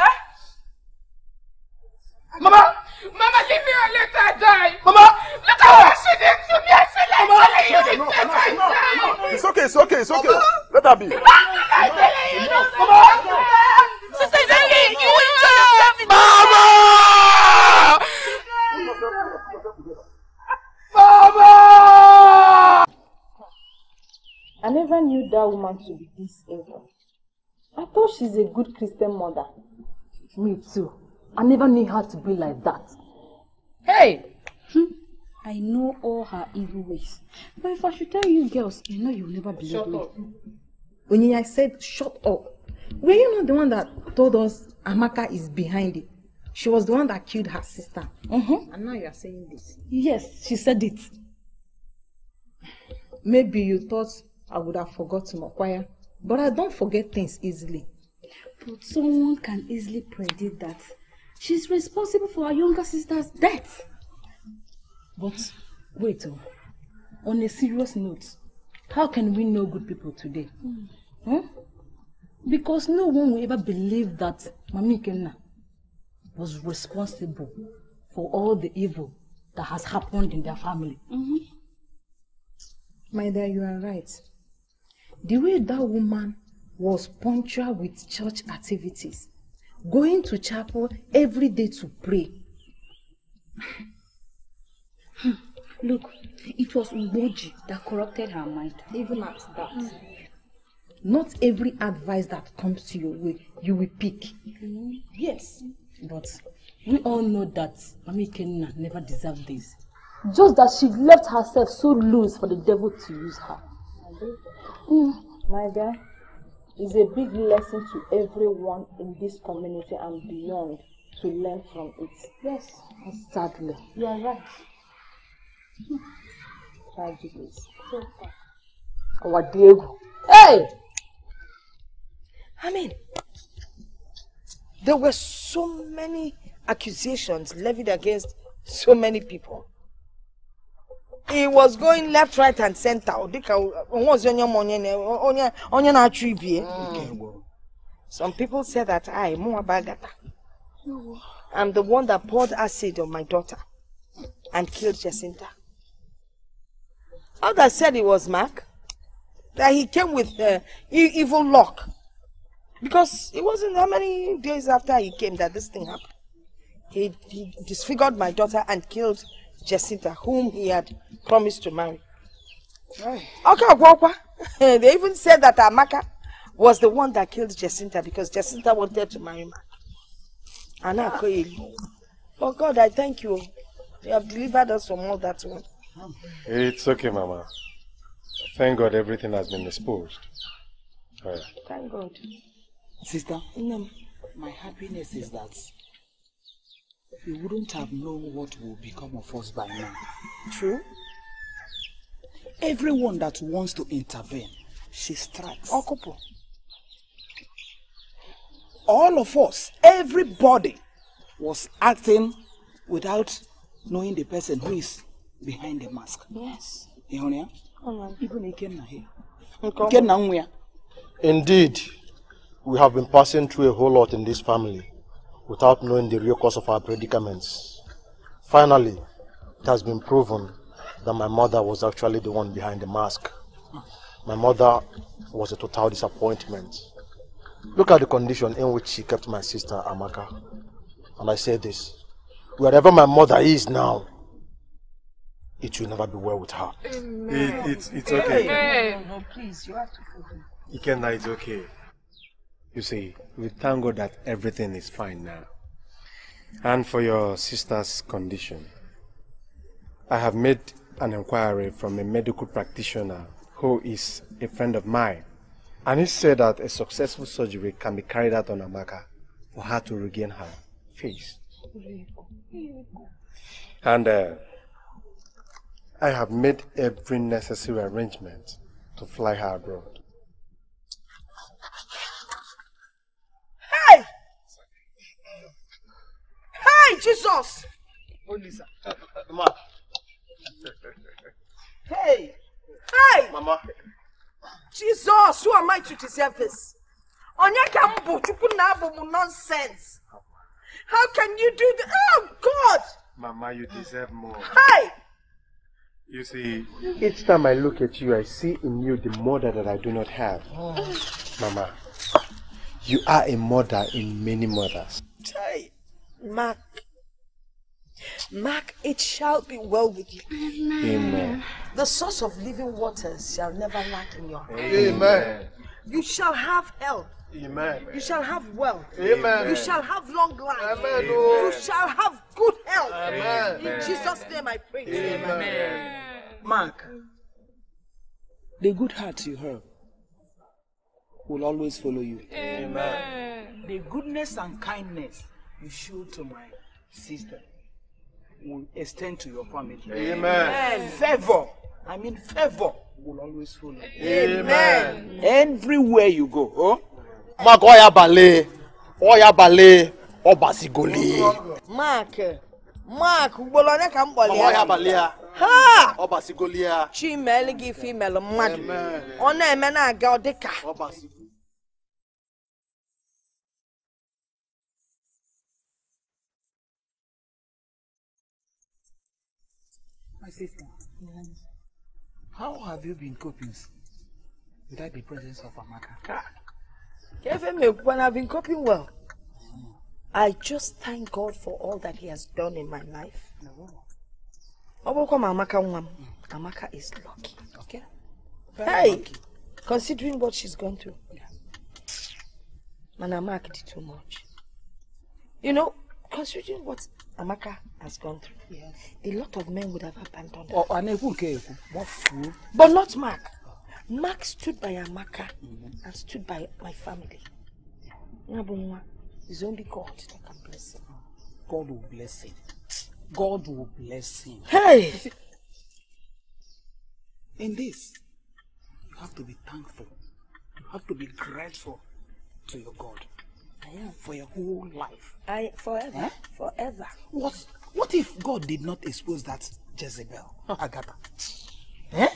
mama, Mama, leave me or let her die. Mama! Look at what she did to me. I feel like Mama, telling you it's no, no, time. no, no. It's okay, it's okay, it's okay. Let her be. Sister Zeli, you enjoy yourself in Mama! Mama! I never knew that woman to be this evil. I thought she's a good Christian mother. Me too. I never knew her to be like that. Hey! I know all her evil ways. But if I should tell you girls, you know you'll never believe Shut me. up. Onyinye, I said shut up. Were you not the one that told us Amaka is behind it? She was the one that killed her sister. Mm-hmm. And now you are saying this. Yes, she said it. Maybe you thought I would have forgotten Mokwaya, but I don't forget things easily. But someone can easily predict that she's responsible for her younger sister's death. But wait, oh, on a serious note, how can we know good people today? Hmm? Because no one will ever believe that Mami Ikenna was responsible for all the evil that has happened in their family. My dear, you are right. The way that woman was punctual with church activities, going to chapel every day to pray. Hmm. Look, it was Uboji that corrupted her mind. Even at that. Not every advice that comes to your way, you will pick. Mm-hmm. Yes, but we all know that Mami Ikenna never deserved this. Just that she left herself so loose for the devil to use her. My dear, it's a big lesson to everyone in this community and beyond to learn from it. Yes, sadly. You are right. Tragedies. Our Diego. Hey! I mean, there were so many accusations levied against so many people. He was going left right and center. Ọ dịka onwe ozi onye ma onye onye onye na-achụ ibie some people say that i mụnwa bụ agata i'm the one that poured acid on my daughter and killed jacinta. Others said it was mark that he came with uh, evil luck. Because it wasn't how many days after he came that this thing happened. He, he disfigured my daughter and killed Jacinta, whom he had promised to marry. Okay, Gwakwa. <laughs> They even said that Amaka was the one that killed Jacinta because Jacinta wanted to marry Mark. Anna Oh God, I thank you. You have delivered us from all that one. It's okay, Mama. Thank God everything has been exposed. Alright. Thank God. Sister, my happiness is that you wouldn't have known what will become of us by now. True. Everyone that wants to intervene, she strikes. Okupo. All of us, everybody, was acting without knowing the person who is behind the mask. Yes. You hear me? Alright. Even Ikenna here. Nke Ikenna nwa. Indeed, we have been passing through a whole lot in this family without knowing the real cause of our predicaments. Finally, it has been proven that my mother was actually the one behind the mask. My mother was a total disappointment. Look at the condition in which she kept my sister Amaka. And I say this, wherever my mother is now, it will never be well with her. It, it's, it's okay. No, no, please, you have to forgive. Ikenna, it's okay. You see, we thank God that everything is fine now. And for your sister's condition, I have made an inquiry from a medical practitioner who is a friend of mine. And he said that a successful surgery can be carried out on Amaka for her to regain her face. And uh, I have made every necessary arrangement to fly her abroad. Hey! Hey, Jesus! Hey! Hey! Mama. Jesus, who am I to deserve this? Onye ka m na abụ m nonsense. How can you do this? Oh, God! Mama, you deserve more. Hey! You see, each time I look at you, I see in you the mother that I do not have. Oh. Mama, you are a mother in many mothers. Hey, Mark. Mark, it shall be well with you. Amen. Amen. The source of living waters shall never lack in your home. Amen. You shall have health. Amen. You shall have wealth. Amen. You shall have long life. Amen. You oh. shall have good health. Amen. In Jesus' name I pray. Amen. Mark, the good heart you have will always follow you. Amen. The goodness and kindness you show to my sister will extend to your family. Amen. Favor, I mean favor, will always follow. Amen. Everywhere you go, oh? Mark Oya Bale, Oya Bale, Obasigoli. Mark, Mark, ugboro ole ka m kpọrọ Mama Oya ya? Bale ya, Ha! Obasigoli ya. Chi meelu gị ife imelụ mmadụ. Ọ na-eme na-aga ọ dịka. Sister, how have you been coping without the presence of Amaka? Kefe mekwukwana, I've been coping well. I just thank God for all that He has done in my life. Oh. Ọ Amaka nwa Amaka is lucky. Okay? Hey! Considering what she's gone through. Mana Amaka did too much. You know, considering what Amaka has gone through, a lot of men would have abandoned her. Gbafuo. But not Mark. Mark stood by Amaka and stood by my family. Nabunwa is only God that can bless him. God will bless him. God will bless him. Hey! See, In this, you have to be thankful. You have to be grateful to your God. I am. For your whole life. I forever, Eh? forever. What what if God did not expose that Jezebel, Agatha. Eh?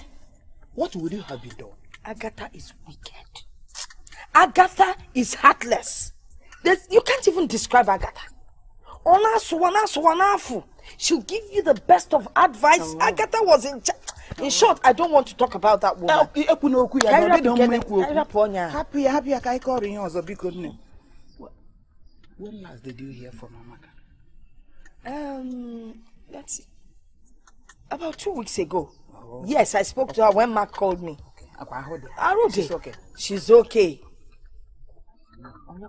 What would you have been done? Agatha is wicked. Agatha is heartless. There's, you can't even describe Agatha. Onasu, onasu, onafu. She'll give you the best of advice. Agatha was in cha- In short, I don't want to talk about that woman. ekwu n'okwu ya Ka na ọ anyị dịghị mma rapụ ikwu ka anyị rapụ onye okwu a. hapụ ya hapụ ya ka anyị kọrọ ihe ọzọ biko nne when last did you hear from Amaka? Um, let's see. About two weeks ago. Yes, I spoke to her when Mark called me. Arode. She's okay. She's okay. onye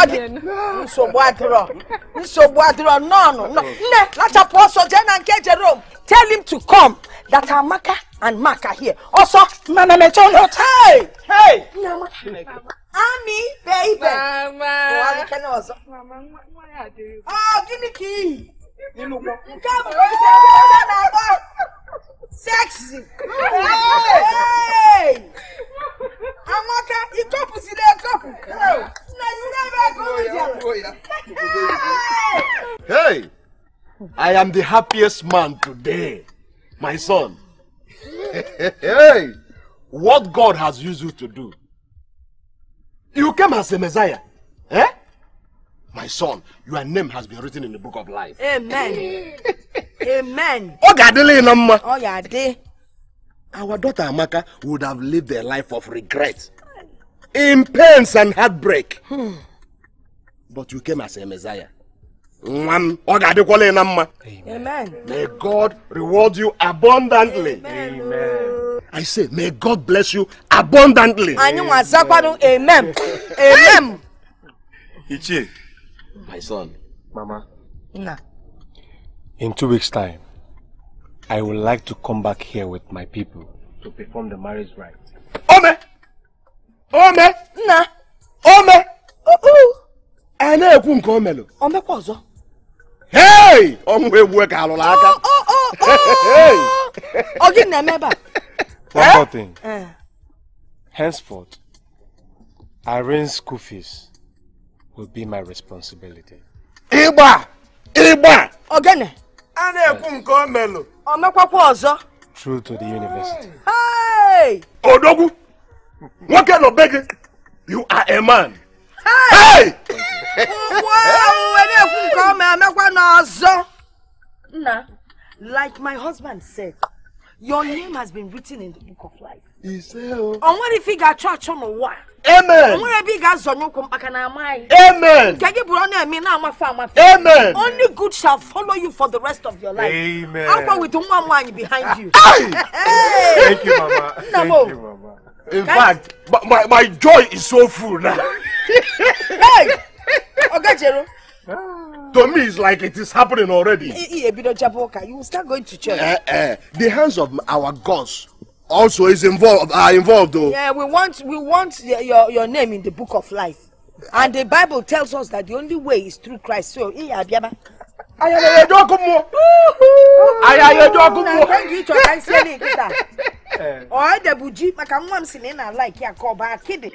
ọ dị nsogbu adịrọ nsogbu adịrọ nọọnụ nọ nne lachapụ ọsọ jee na nke Jerome tell him to come that Amaka and Mark are here. Ọsọ mana mechie ọnụ hey hey. Ami baby Ụwa nke na ọzọ. Ọ gịnị ka iyi nke a bụ ihe ọzọ na-agba sexy Hey! Amaka ịkọpụsiri ekọpụ nna siri ebe ego Hey, I am the happiest man today, my son. hey, what God has used you to do. You came as a Messiah, eh? My son, your name has been written in the book of life. Amen. <laughs> Amen. Ọ ga-adịla na mma. Ọ ya adị. Our daughter Amaka would have lived a life of regret, in pains and heartbreak. Hmm. But you came as a Messiah. Nwa m, ọ ga-adịkwala na mma. Amen. May God reward you abundantly. Amen. I say, may God bless you abundantly. Anyị nwa zakwanụ amen. Amen. Ichie. My son. Mama. Nna. In two weeks' time, I would like to come back here with my people to perform the marriage rite. Ome! Ome! Nna. Ome! A na-ekwu nke o melụ. O mekwa ọzọ. Hey! Ọnwụ egbu ka alụrụ aka. Hey! Ọ gị na-eme ebe a? One more thing. Eh. Henceforth, Irene's school fees will be my responsibility. Ịgba! Ịgba! Ogene. A na-ekwu nke o melụ. O mekwakwa ọzọ. Through to the university. Hey! Odogwu! Nwoke nọ be gị. You are a man. Hey! Wow! Were ekwu nke ọ ma emekwa n'ọzọ. Nna, like my husband said, your name has been written in the book of life. Ise o. O nwere ife ị ga-achọ achọ n'ụwa. Amen. Nwere ebe ị ga-azọnye ụkwụ mkpaka na amaghị. Amen. Nke gị bụrụ ọ na-eme na-amafe amafe. Amen. Only good shall follow you for the rest of your life. Amen. Akwa with nwa nwaanyị behind you. Thank you, Mama. <laughs> Thank you, Mama. In fact, my, my, joy is so full now. <laughs> Hey! Ogajero. to me, it's like it is happening already. You will start going to church. Eh, eh, the hands of our gods also is involved are involved though. Yeah, we want we want your, your your name in the book of life. And the Bible tells us that the only way is through Christ. So, iya abiaba. Aya na yejo ọkụ mmụọ. Aya yejo ọkụ Na mmụọ. kwan gị chọrọ ka nsie ne nkịta. Ọ edebuji maka nwa m si na ị na-alaiki ya ka ọ bụ akịdị.